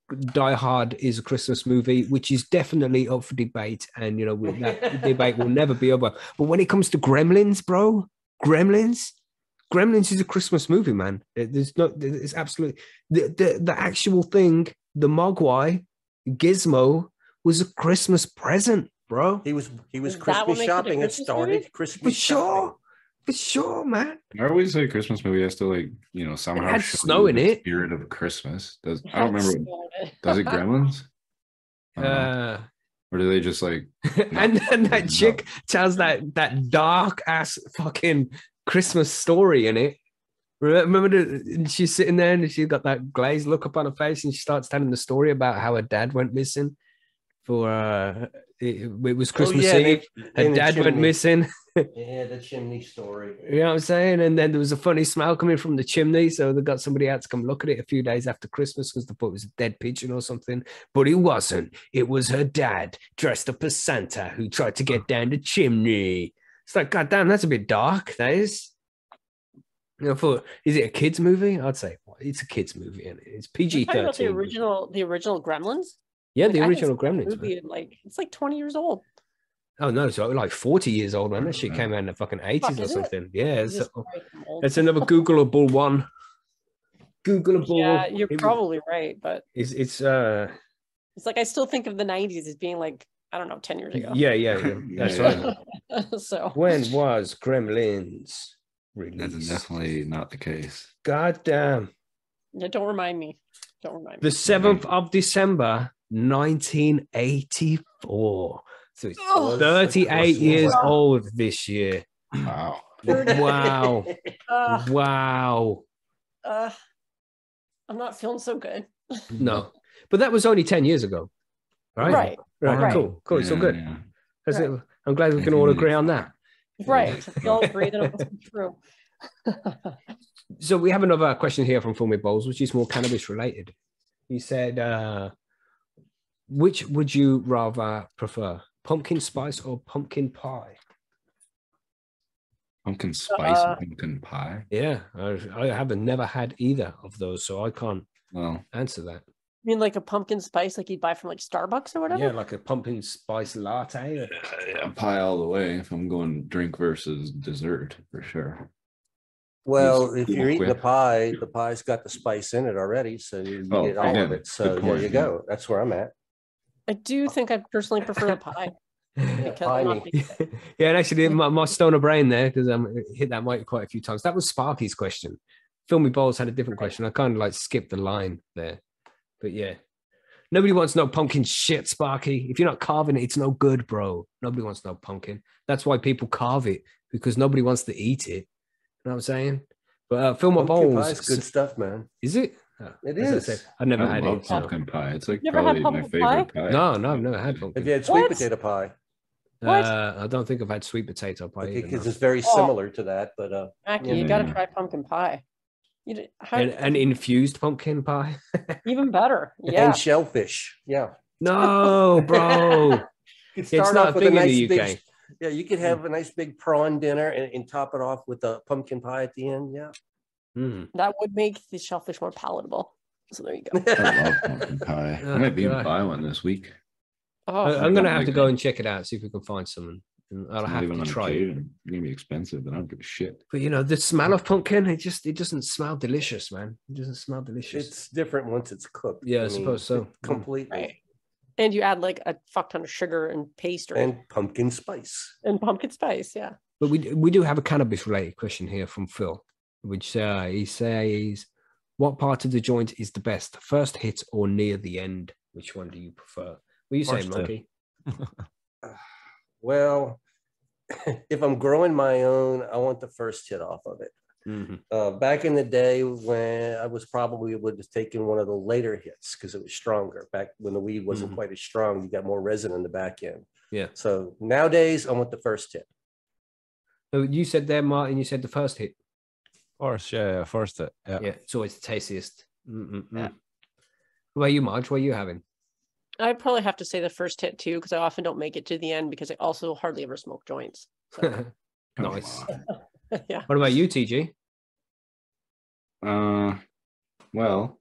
Die Hard is a Christmas movie, which is definitely up for debate, and you know that <laughs> debate will never be over. But when it comes to Gremlins, bro, Gremlins, Gremlins is a Christmas movie, man. There's no, it's absolutely the the, the actual thing. The Mogwai Gizmo was a Christmas present, bro. He was he was Is that what Christmas makes it a shopping. It started movie? Christmas For shopping. Sure, for sure, man. I always say Christmas movie has to like you know somehow had show snow you in the it. Spirit of Christmas. Does I don't remember. snow in it. Does it Gremlins? I don't know. Uh, or do they just like <laughs> and then that No. chick tells that that dark ass fucking Christmas story in it. Remember, remember the, and she's sitting there and she's got that glazed look up on her face and she starts telling the story about how her dad went missing for uh it, it was oh, Christmas oh, yeah, Eve. they- Her in the dad went missing. <laughs> Yeah, the chimney story. You know what I'm saying? And then there was a funny smell coming from the chimney. So they got somebody out to come look at it a few days after Christmas because they thought it was a dead pigeon or something. But it wasn't. It was her dad dressed up as Santa who tried to get down the chimney. It's like, God damn, that's a bit dark, that is. You know, for is it a kids movie? I'd say well, it's a kids movie, and it's PG You're talking about the thirteen. original, the original Gremlins. Yeah, Like, the I original Gremlins. movie man. like it's like twenty years old. Oh no, so like forty years old, man. That shit came out in the fucking eighties or is it? something. Yeah, Jesus so Christ, I'm old. that's another Googleable one. Googleable. yeah, you're It probably right, but It's it's uh it's like I still think of the '90s as being like I don't know, ten years ago. yeah yeah yeah. Yeah, <laughs> That's yeah. right. <laughs> so When was Gremlins that's released? definitely not the case. God damn. yeah, don't remind me. Don't remind me. The seventh of December, nineteen eighty four. So it's Oh. thirty eight Christmas. years old this year. Wow. Wow. <laughs> Uh, wow. uh, I'm not feeling so good. No, but that was only ten years ago, right? Right, Right. Right. Cool. Cool. It's all good. yeah. That's Right. it. I'm glad we can all agree on that. right. We all agree that it must <laughs> true. So we have another question here from Fulmy Bowles, which is more cannabis related. He said, uh, which would you rather prefer, pumpkin spice or pumpkin pie? Pumpkin spice Uh, pumpkin pie. Yeah, I, I haven't never had either of those, so I can't Well, answer that. You mean like a pumpkin spice, like you'd buy from like Starbucks or whatever? Yeah, like a pumpkin spice latte. yeah, pie all the way. If I'm going drink versus dessert, for sure. Well, Yes, if you're eating the pie, the pie's got the spice in it already, so you Oh, get all of it. So there you go. That's where I'm at. I do think I personally prefer the pie. <laughs> Because pie I'm not me. big- <laughs> yeah, and actually, my, my stoner brain there because I'm hit that mic quite a few times. That was Sparky's question. Filmy Bowls had a different question. I kind of like skipped the line there, but yeah, nobody wants no pumpkin shit, Sparky. If you're not carving it, it's no good, bro. Nobody wants no pumpkin. That's why people carve it because nobody wants to eat it. You know what I'm saying? But uh, Filmy Pumpkin Bowls, pie's good stuff, man. is it? It as I is. said, I've never I had love it. so- pumpkin pie. It's like You ever had probably my pumpkin favorite pie. No, no, I've never had Have pumpkin. you had sweet What? potato pie? What? Uh, I don't think I've had sweet potato pie. either, Because it's very Oh. similar to that, but uh, Mackie, you got to Yeah. try pumpkin pie. You d- how, and, and infused pumpkin pie. <laughs> even better. Yeah. and shellfish. Yeah. no, <laughs> bro. You could It's start not off with a big in nice the big. UK. Yeah, you could have a nice big prawn dinner and, and top it off with a pumpkin pie at the end. Yeah. Mm. That would make the shellfish more palatable. So there you go. <laughs> I love <laughs> pumpkin pie. Oh, I might be God. buy one this week. Oh, I, am gonna have to go and check it out, see if we can find someone. I'll It's have to try. it. It's gonna be expensive, but I don't give a shit. But you know, the smell of pumpkin, it just it doesn't smell delicious, man. It doesn't smell delicious. It's different once it's cooked. Yeah, I suppose so. Completely. right. And you add like a fuck ton of sugar and paste or, and, And pumpkin spice. And pumpkin spice. Yeah. But we we do have a cannabis related question here from Phil, which uh, he says, "What part of the joint is the best, first hit or near the end? Which one do you prefer?" What are you saying, First hit. Monkey? <sighs> Well, <laughs> if I'm growing my own, I want the first hit off of it. Mhm. Uh, back in the day when I was probably would have taken one of the later hits because it was stronger. Back when the weed wasn't Mhm. quite as strong, you got more resin in the back end. Yeah. So nowadays, I want the first hit. So you said there, Martin. You said the first hit. First, yeah, yeah, first it. Yeah. Yeah, it's always the tastiest. Mm-mm-mm. Yeah. What about you, Marge? What are you having? I'd probably have to say the first hit too, because I often don't make it to the end because I also hardly ever smoke joints. So, <laughs> Nice. <laughs> yeah. What about you, TG? Uh, well,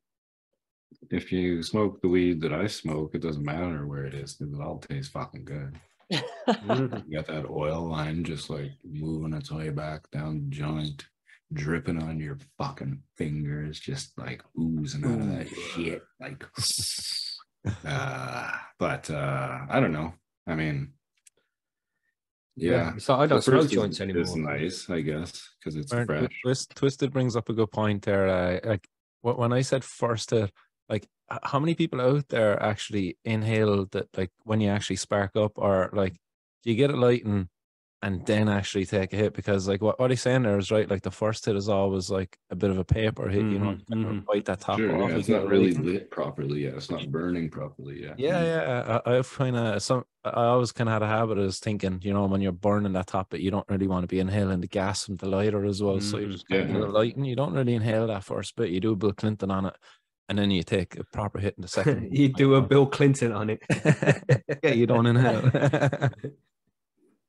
if you smoke the weed that I smoke, it doesn't matter where it is because it all tastes fucking good. <laughs> Mhm. You got that oil line just like moving its way back down the joint, dripping on your fucking fingers, just like oozing out of that shit. Like, uh, but uh, I don't know. I mean, yeah. So I don't smoke joints anymore. Is nice, I guess, because it's Aaron, Twi- fresh. Twist, Twisted brings up a good point there. Uh, like when I said first hit, like how many people out there actually inhale that? Like when you actually spark up, or like do you get it light and then actually take a hit? Because like what, what he's saying there is right. Like the first hit is always like a bit of a paper hit. You know, Mhm, you kind of mhm. bite that top Sure, off. yeah, it's not really lighting. lit properly yeah It's not burning properly yet. Yeah, yeah. I, I've kind of some. I always kind of had a habit of thinking, you know, when you're burning that top, but you don't really want to be inhaling the gas from the lighter as well. So you Mhm, just kind of yeah. get it lighting. You don't really inhale that first bit. You do a Bill Clinton on it, and then you take a proper hit in the second. <laughs> you do a Bill Clinton on it. <laughs> yeah, you don't inhale. <laughs>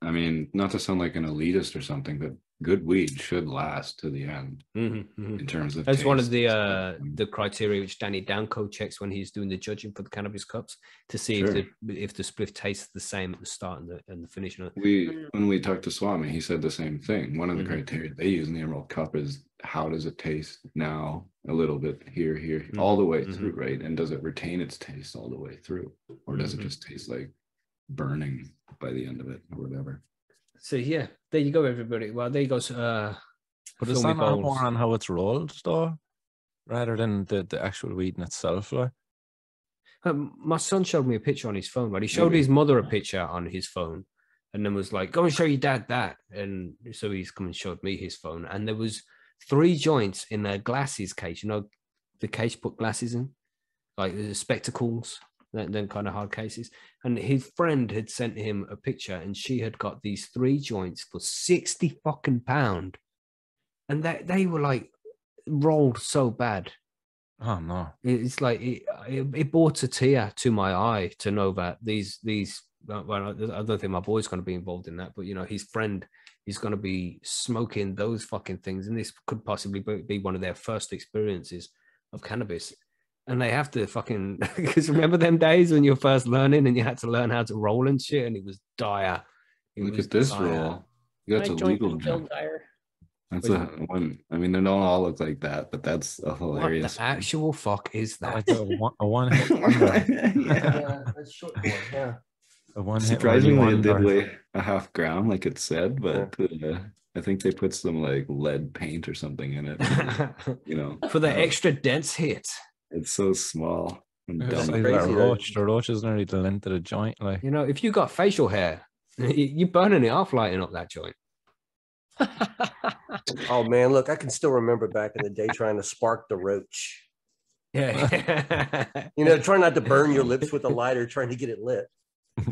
I mean, not to sound like an elitist or something, but good weed should last to the end Mhm, mhm. in terms of. That's one of the uh the criteria which Danny Danko checks when he's doing the judging for the cannabis cups to see Sure. if the if the spliff tastes the same at the start and the and the finish. We when we talked to Swami, he said the same thing. One of the Mhm. criteria they use in the Emerald Cup is how does it taste now, a little bit here, here, Mhm, all the way mhm. through, right? And does it retain its taste all the way through, or does it just taste like burning by the end of it, or whatever? So yeah, there you go, everybody. Well, there you go. Uh, but it's Filmy not more on how it's rolled, though, rather than the, the actual weed in itself. Like. Um, my son showed me a picture on his phone, right? He showed Maybe. his mother a picture on his phone and then was like, go and show your dad that. And so he's come and showed me his phone. And there was three joints in a glasses case. You know, the case put glasses in, like the spectacles, then, then kind of hard cases. And his friend had sent him a picture and she had got these three joints for 60 fucking pound. And they, they were like rolled so bad. Oh no. It's like it, it, it brought a tear to my eye to know that these these. uh, Well, I don't think my boy's going to be involved in that, but you know, his friend is going to be smoking those fucking things, and this could possibly be one of their first experiences of cannabis. And they have to fucking <laughs> because remember them days when you're first learning and you had to learn how to roll and shit, and it was dire. It Look was at this dire. roll. That's My a joint legal was jump. That's Wait. a one. I mean, they don't all look like that, but that's a What hilarious. the actual fuck is that? Like a one, a one <laughs> hit <laughs> yeah. Yeah, that's short one, yeah. A one hit Surprisingly, it did weigh a half gram, like it said, but uh, I think they put some like lead paint or something in it. You know, For the Uh, extra dense hit. It's so small and It's dumb. like a that- roach. The roach is nearly the length of the joint. Like You know, if you got facial hair, hmm. you're burning it off lighting up that joint. <laughs> Oh man, look, I can still remember back in the day trying to spark the roach. Yeah. You know, trying not to burn your <laughs> lips with a lighter, trying to get it lit. <laughs>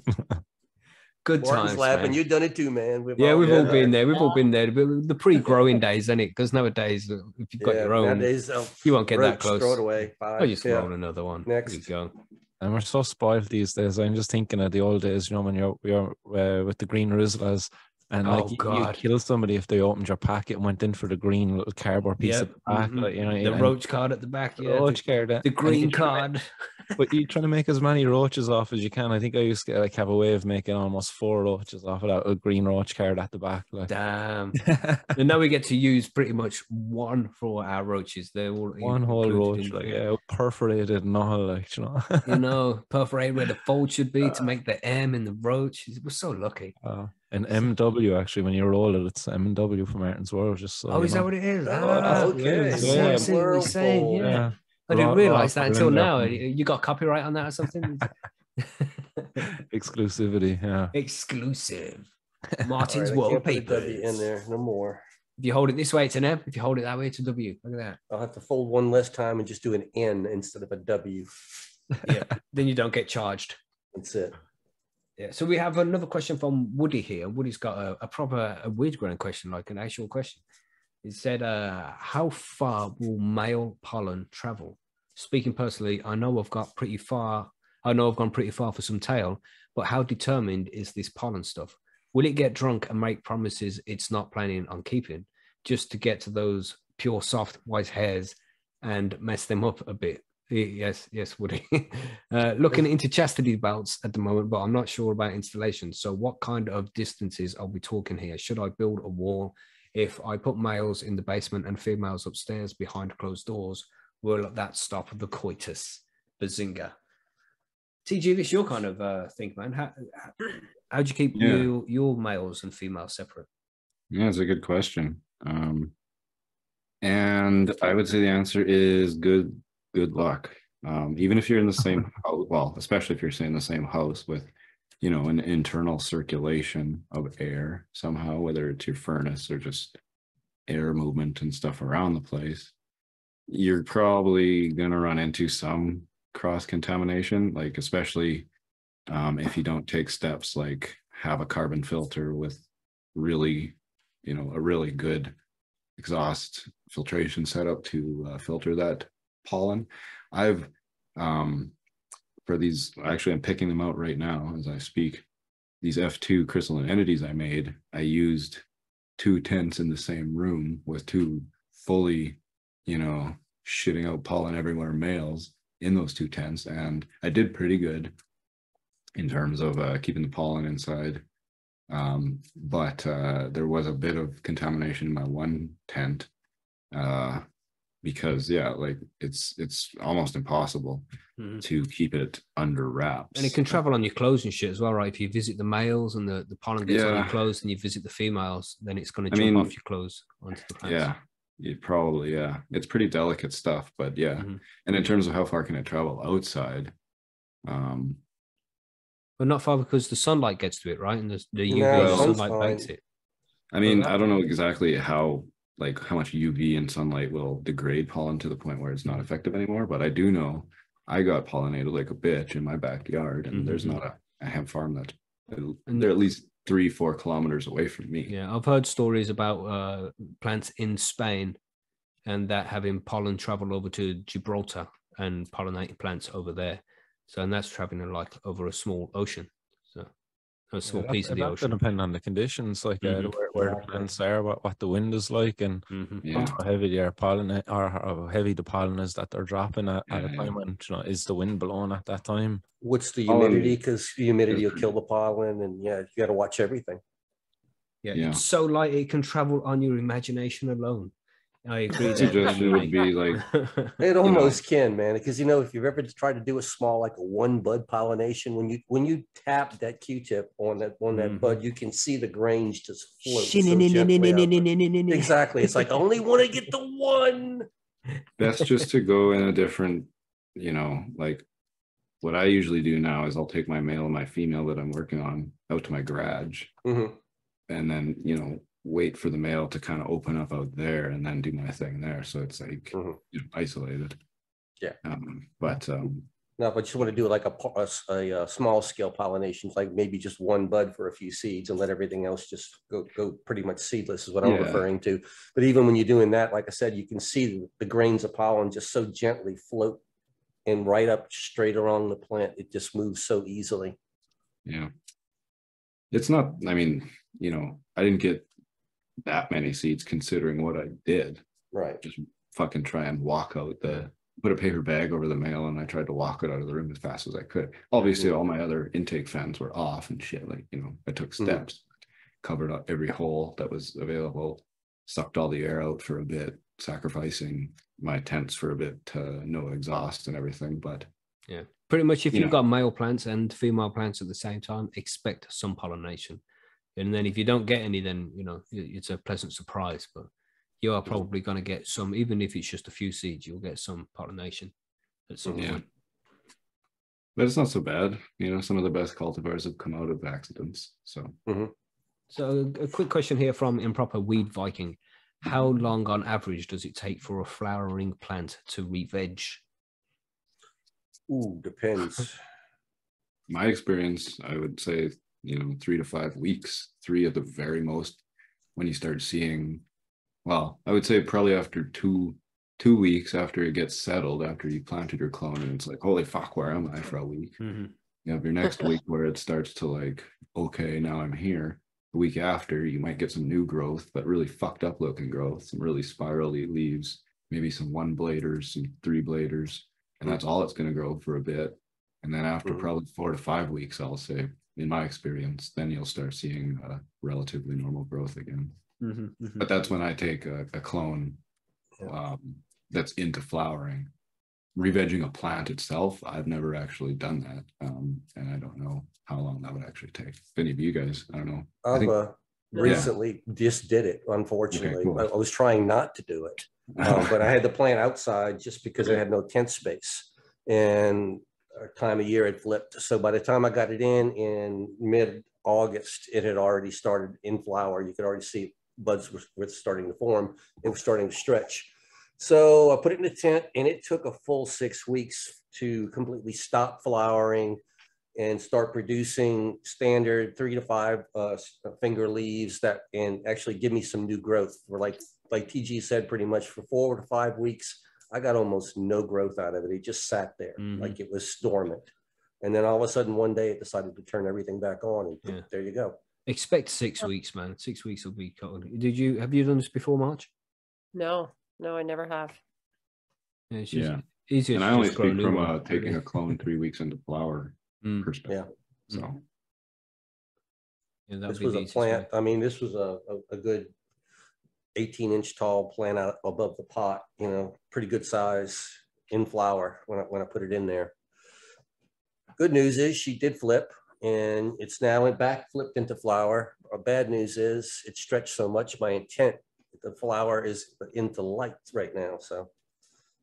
Good Martin's times. laughing. man. You've done it too, man. We've Yeah, we've all done been there. We've all been there. But The pre-growing <laughs> days, isn't it? Because nowadays, uh, if you've got Yeah, your own, Nowadays, oh, you won't get that close. Throw it away. Bye. Oh, just Yeah. roll another one. There you Next. go. And we're so spoiled these days. I'm just thinking of the old days, you know, when you're you're uh, with the green Rizlas and like Oh, you, you God. kill somebody if they opened your packet and went in for the green little cardboard piece Yep, at the back, mhm. like, you know, The roach card at the back. the Yeah. roach The, card, the green you're trying to- card. <laughs> But you're trying to make as many roaches off as you can. I think I used to like have a way of making almost four roaches off of that little green roach card at the back. Like Damn. <laughs> And now we get to use pretty much one for our roaches. They're all one whole roach, like yeah, perforated and all, like you know. you know, <laughs> perforate where the fold should be Uh. to make the M in the roach. We're so lucky. Uh, and MW actually, when you roll it, it's MW for Martin's World. Just so Oh, you is that what it is? Oh, Ah, okay. I Yeah. I see what you're saying. Yeah. I didn't realize that until now. You got copyright on that or something? <laughs> Exclusivity, yeah. Exclusive. <laughs> Martin's right, I World can't put a Papers. W in there no more. If you hold it this way, it's an M. If you hold it that way, it's a W. Look at that. I'll have to fold one less time and just do an N instead of a W. <laughs> Yeah. then you don't get charged. That's it. Yeah. So we have another question from Woody here. Woody's got a, a proper a weird ground question, like an actual question. He said, uh, "How far will male pollen travel?" Speaking personally, I know I've got pretty far. I know I've gone pretty far for some tail, but how determined is this pollen stuff? Will it get drunk and make promises it's not planning on keeping, just to get to those pure soft white hairs and mess them up a bit? Yes, yes, Woody. <laughs> uh, looking into chastity belts at the moment, but I'm not sure about installation. So, what kind of distances are we talking here? Should I build a wall? If I put males in the basement and females upstairs behind closed doors, will that stop the coitus? Bazinga. TG, this your kind of uh, thing, man. How, how, do you keep Yeah. your, your males and females separate? Yeah, it's a good question. Um, and I would say the answer is good. Good luck. Um, even if you're in the same <laughs> house, well, especially if you're staying in the same house with, you know, an internal circulation of air somehow, whether it's your furnace or just air movement and stuff around the place, you're probably gonna run into some cross contamination, like especially um, if you don't take steps like have a carbon filter with really you know a really good exhaust filtration setup to uh, filter that pollen. I've um for these actually i'm picking them out right now as i speak. These f2 crystalline entities i made i used two tents in the same room with two fully you know shitting out pollen everywhere males in those two tents and i did pretty good in terms of uh, keeping the pollen inside. Um, but uh, there was a bit of contamination in my one tent uh, because yeah like it's it's almost impossible Mhm. to keep it under wraps And it can travel on your clothes and shit as well, right? If you visit the males and the, the pollen gets on your clothes and you visit the females, then it's going to I jump mean, off your clothes onto the plants. yeah it probably yeah it's pretty delicate stuff but yeah Mhm. and in terms of how far can it travel outside um But not far because the sunlight gets to it, right? And the, the UV No, sunlight bakes it. I mean, that I don't know exactly how like how much UV and sunlight will degrade pollen to the point where it's not effective anymore, but I do know I got pollinated like a bitch in my backyard, and there's Mhm. not a, a hemp farm that And- they're at least three, four kilometers away from me. Yeah, I've heard stories about uh, plants in Spain and that having pollen travel over to Gibraltar and pollinating plants over there. So, and that's traveling like over a small ocean. So, a small Yeah, piece of the that ocean. depend on the conditions, like uh, Mhm. where, where the plants are, what, what the wind is like, and Mhm. Yeah. how heavy their pollen or how heavy the pollen is that they're dropping at, at a time when you know is the wind blowing at that time. What's the humidity? Because humidity will kill the pollen, and yeah, you got to watch everything. Yeah, Yeah. it's so light it can travel on your imagination alone. I <laughs> agree. that- Suggestion would be like <laughs> It know. almost can, man, because you know, if you've ever tried to do a small, like a one bud pollination, when you when you tap that Q-tip on that on that Mhm. bud, you can see the grains just float. so. Exactly. It's like I only want to get the one. best just to go in a different, you know, like what I usually do now is I'll take my male and my female that I'm working on out to my garage Mhm. and then, you know, wait for the male to kind of open up out there and then do my thing there. So it's like Mhm. you know, isolated. Yeah. Um, but um No, but you just want to do like a, a a, uh, small scale pollination, like maybe just one bud for a few seeds and let everything else just go, go pretty much seedless is what I'm Yeah. referring to. But even when you're doing that, like I said, you can see the, the grains of pollen just so gently float and right up straight along the plant. It just moves so easily. yeah. It's not, I mean, you know, I didn't get that many seeds considering what I did. Right. just fucking try and walk out the put a paper bag over the mail and I tried to walk it out of the room as fast as I could. Obviously, all my other intake fans were off and shit. Like, you know, I took Mhm. steps, covered up every hole that was available, sucked all the air out for a bit, sacrificing my tents for a bit to no exhaust and everything. But yeah, Pretty much, if You you've know. got male plants and female plants at the same time, expect some pollination. And then if you don't get any, then you know it's a pleasant surprise. But you are probably going to get some, even if it's just a few seeds, you'll get some pollination at some Yeah. point. but it's not so bad. You know, some of the best cultivars have come out of accidents. So mm-hmm. So a a quick question here from Improper Weed Viking: How long on average does it take for a flowering plant to re-veg? Ooh, depends. my experience, I would say, you know, three to five weeks, three at the very most, when you start seeing, well, I would say probably after two two weeks after it gets settled, after you planted your clone, and it's like, holy fuck, where am I for a week? You have your next week where it starts to like, okay, now I'm here. The week after, you might get some new growth, but really fucked up looking growth, some really spirally leaves, maybe some one bladers, some three bladers, and that's all it's going to grow for a bit. And then after Mhm. probably four to five weeks, I'll say, in my experience, then you'll start seeing uh, relatively normal growth again. But that's when I take a, a clone Yeah. um, that's into flowering. Revegging a plant itself, I've never actually done that. Um, and I don't know how long that would actually take. If any of you guys, I don't know. I I've think- uh, recently just did it, unfortunately. cool. I I was trying not to do it. Um, <laughs> but I had the plant outside just because I had no tent space. And our time of year had flipped. So by the time I got it in in mid-August, it had already started in flower. You could already see buds were, starting to form. It was starting to stretch. So I put it in a tent and it took a full six weeks to completely stop flowering and start producing standard three to five uh, finger leaves that and actually give me some new growth. For like like TG said, pretty much for four to five weeks, I got almost no growth out of it. It just sat there Mhm. like it was dormant. And then all of a sudden, one day, it decided to turn everything back on, and Yeah. there you go. Expect six weeks, man. Six weeks will be cold. Did you have you done this before March? No, no, I never have. Yeah, it's just Yeah. easier and I only just speak from one, uh, taking a clone three <laughs> weeks into flower Mm, perspective. So yeah, that would This be was the a easiest way. plant. I mean, this was a, a, a good 18 inch tall plant out above the pot, you know, pretty good size in flower when I, when I put it in there. Good news is she did flip and it's now back flipped into flower. Uh, bad news is it stretched so much. My intent, the flower is into light right now. So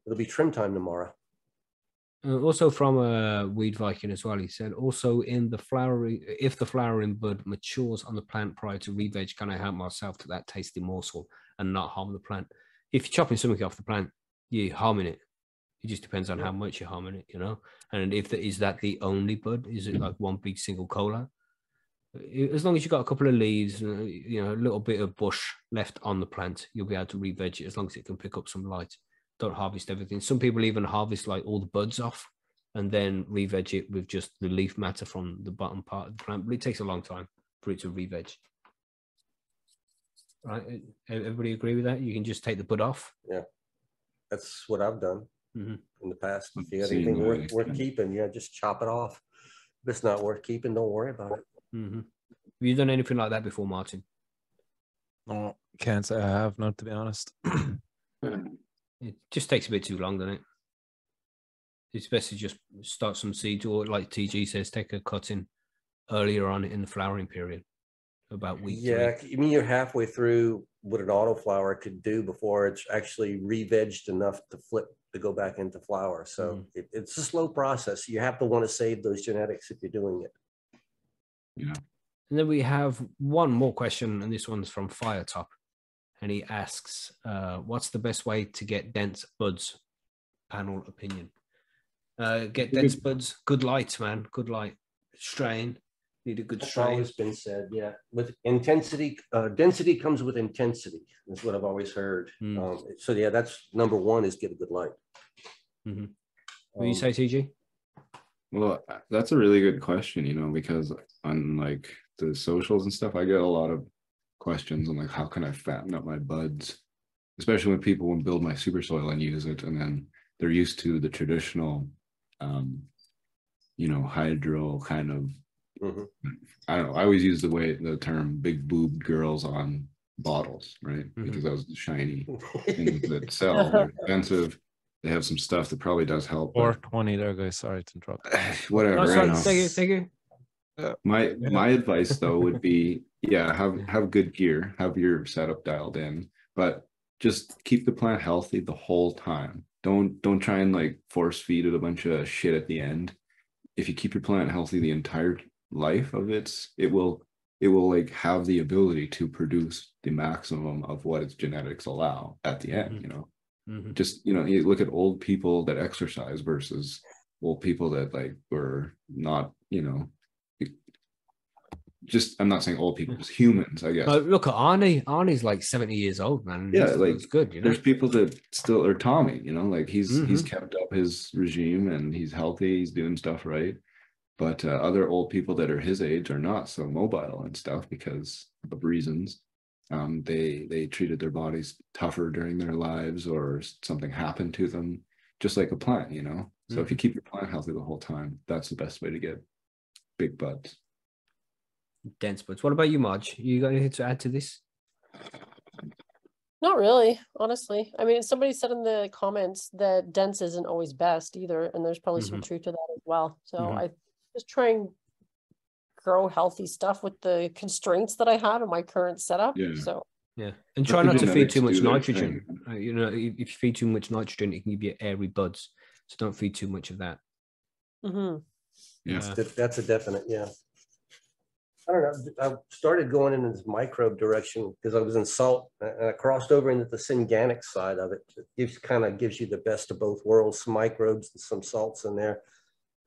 it'll be trim time tomorrow. Uh, also from a weed Viking as well, he said also in the flowering, if the flowering bud matures on the plant prior to re-veg, can I help myself to that tasty morsel and not harm the plant? If you're chopping something off the plant, you're harming it. It just depends on how much you're harming it, you know. And if the, is that the only bud? Is it like one big single cola? As long as you've got a couple of leaves, uh, you know, a little bit of bush left on the plant, you'll be able to re-veg it as long as it can pick up some light don't harvest everything. Some people even harvest like all the buds off and then re-veg it with just the leaf matter from the bottom part of the plant. But it takes a long time for it to re-veg. Right? Everybody agree with that? You can just take the bud off. Yeah, that's what I've done Mhm. in the past. If I've you got seen anything worth, worth keeping, yeah, just chop it off. If it's not worth keeping, don't worry about it. hmm Have you done anything like that before, Martin? No, can't say I have, not to be honest. <clears throat> It just takes a bit too long, doesn't it? It's best to just start some seeds, or like TG says, take a cutting earlier on in the flowering period, about week. three. Yeah, I mean, you're halfway through what an autoflower could do before it's actually re-vegged enough to flip to go back into flower. So Mm. it, it's a slow process. You have to want to save those genetics if you're doing it. Yeah. And then we have one more question, and this one's from Firetop. And he asks, uh, what's the best way to get dense buds? Panel opinion. Uh, get Good. dense buds, good light, man. Good light. Strain. Need a good That's strain. always been said, yeah. With intensity, uh, density comes with intensity. That's what I've always heard. Mm. Um, so yeah, that's number one is get a good light. Mhm. What do you Um, say, TG? Well, uh, that's a really good question, you know, because on like the socials and stuff, I get a lot of questions on like how can I fatten up my buds, especially when people will build my super soil and use it, and then they're used to the traditional, um, you know, hydro kind of. Mhm. I don't know. I always use the way the term "big boobed girls" on bottles, right? Mhm. Because that was the shiny <laughs> things that sell. They're expensive. They have some stuff that probably does help. but- twenty there, guys. Sorry to interrupt. <sighs> whatever. No, sorry, know. thank you, thank you. My my advice though would be yeah, have have good gear, have your setup dialed in, but just keep the plant healthy the whole time. Don't don't try and like force feed it a bunch of shit at the end. If you keep your plant healthy the entire life of its, it will it will like have the ability to produce the maximum of what its genetics allow at the end, you know Mhm. just you know you look at old people that exercise versus old people that like were not you know just i'm not saying old people just humans i guess Uh, look at Arnie. Arnie's like 70 years old, man. Yeah, He's- like, looks good, you know. there's people that still are tommy you know like he's he's Mhm. kept up his regime and he's healthy he's doing stuff right but uh, other old people that are his age are not so mobile and stuff because of reasons um, they they treated their bodies tougher during their lives or something happened to them just like a plant you know so if you keep your plant healthy the whole time that's the best way to get big buds Dense buds. What about you, Marge? You got anything to add to this? Not really, honestly. I mean, somebody said in the comments that dense isn't always best either, and there's probably some truth to that as well. So Mhm. I just try and grow healthy stuff with the constraints that I have in my current setup. Yeah. So Yeah, and try not to feed too much nitrogen. Uh, you know, if, if you feed too much nitrogen, it can give you airy buds. So don't feed too much of that. Mm-hmm. yeah Uh, That- That's a definite, yeah. I don't know, I started going in this microbe direction because I was in salt and I crossed over into the synganic side of it. It gives, kind of gives you the best of both worlds, some microbes and some salts in there.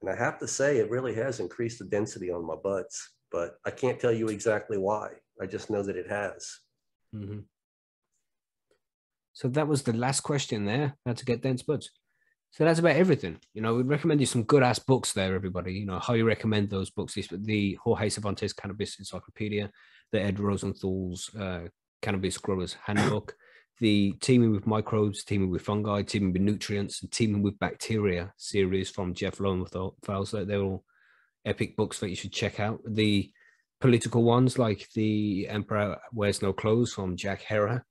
And I have to say, it really has increased the density on my buds, but I can't tell you exactly why. I just know that it has. mhm. So that was the last question there. How to get dense buds. So that's about everything. You know, we'd recommend you some good ass books there, everybody. You know, highly recommend those books. This, the Jorge Cervantes Cannabis Encyclopedia, the Ed Rosenthal's uh, Cannabis Growers Handbook, the Teaming with Microbes, Teaming with Fungi, Teaming with Nutrients, and Teaming with Bacteria series from Jeff Lowenfels. So they're all epic books that you should check out. The political ones like The Emperor Wears No Clothes from Jack Herer,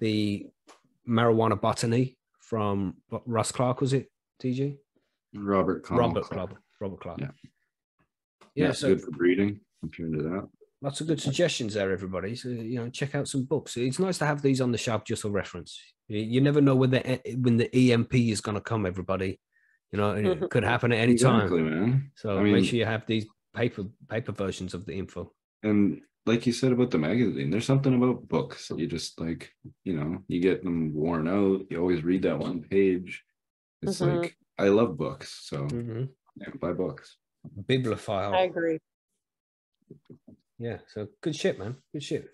the Marijuana Botany from Russ Clarke, was it, TG? robert Robert Clarke. Robert Clarke. Yeah. Yeah, That's so good for breeding if you're into that lots of good suggestions there, everybody. So you know, check out some books. It's nice to have these on the shelf just for reference. You, you never know when the e- when the EMP is going to come, everybody. You know, it <laughs> could happen at any exactly time. man So I make sure you have these paper paper versions of the info. and like you said about the magazine there's something about books that you just like you know you get them worn out you always read that one page it's Mhm. like i love books so Mm-hmm. yeah, buy books Bibliophile. I agree. Yeah, so good shit, man. Good shit.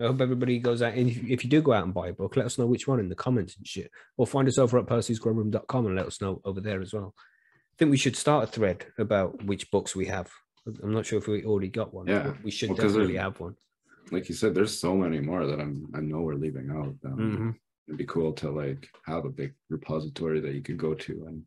I hope everybody goes out. And if, if you do go out and buy a book, let us know which one in the comments and shit. Or find us over at percysgrowroom.com and let us know over there as well. I think we should start a thread about which books we have. I'm not sure if we already got one. Yeah, we should well, definitely have one. like you said there's so many more that i'm i know we're leaving out um, Mhm. it'd be cool to like have a big repository that you could go to and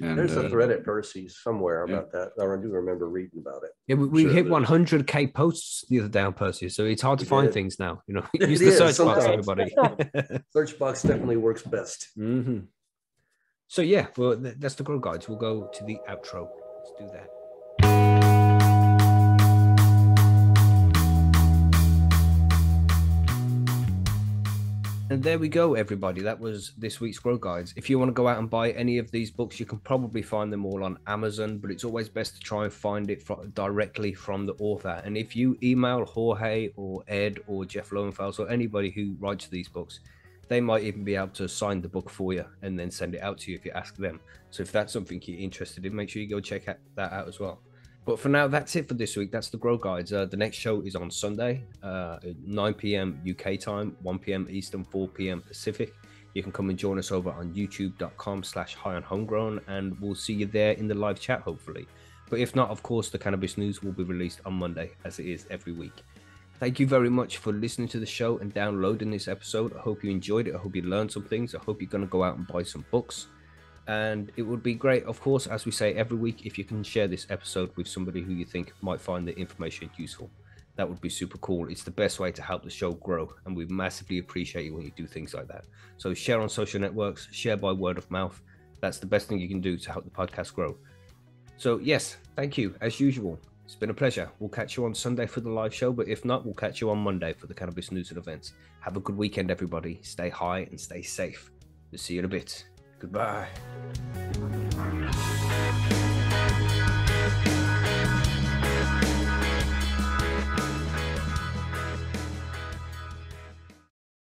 And There's a uh, thread at Percy's somewhere yeah. about that. I do remember reading about it. Yeah, we, we Sure hit 100k posts the other day on Percy, so it's hard to We find did. things now. You know, <laughs> use the is, search box, everybody. <laughs> Search box definitely works best. hmm So yeah, well, that's the grow guides. We'll go to the outro. Let's do that. And there we go, everybody. That was this week's Grow Guides. If you want to go out and buy any of these books, you can probably find them all on Amazon, but it's always best to try and find it fro- directly from the author. And if you email Jorge or Ed or Jeff Lowenfels or anybody who writes these books, they might even be able to sign the book for you and then send it out to you if you ask them. So if that's something you're interested in, make sure you go check that out as well. But for now, that's it for this week. That's the Grow Guides. Uh, the next show is on Sunday, uh, 9 p.m. UK time, 1 p.m. Eastern, 4 p.m. Pacific. You can come and join us over on youtube.com slash high on homegrown, and we'll see you there in the live chat, hopefully. But if not, of course, the cannabis news will be released on Monday, as it is every week. Thank you very much for listening to the show and downloading this episode. I hope you enjoyed it. I hope you learned some things. I hope you're going to go out and buy some books. And it would be great, of course, as we say every week, if you can share this episode with somebody who you think might find the information useful. That would be super cool. It's the best way to help the show grow. And we massively appreciate you when you do things like that. So share on social networks, share by word of mouth. That's the best thing you can do to help the podcast grow. So, yes, thank you as usual. It's been a pleasure. We'll catch you on Sunday for the live show, but if not, we'll catch you on Monday for the cannabis news and events. Have a good weekend, everybody. Stay high and stay safe. We'll see you in a bit. Goodbye.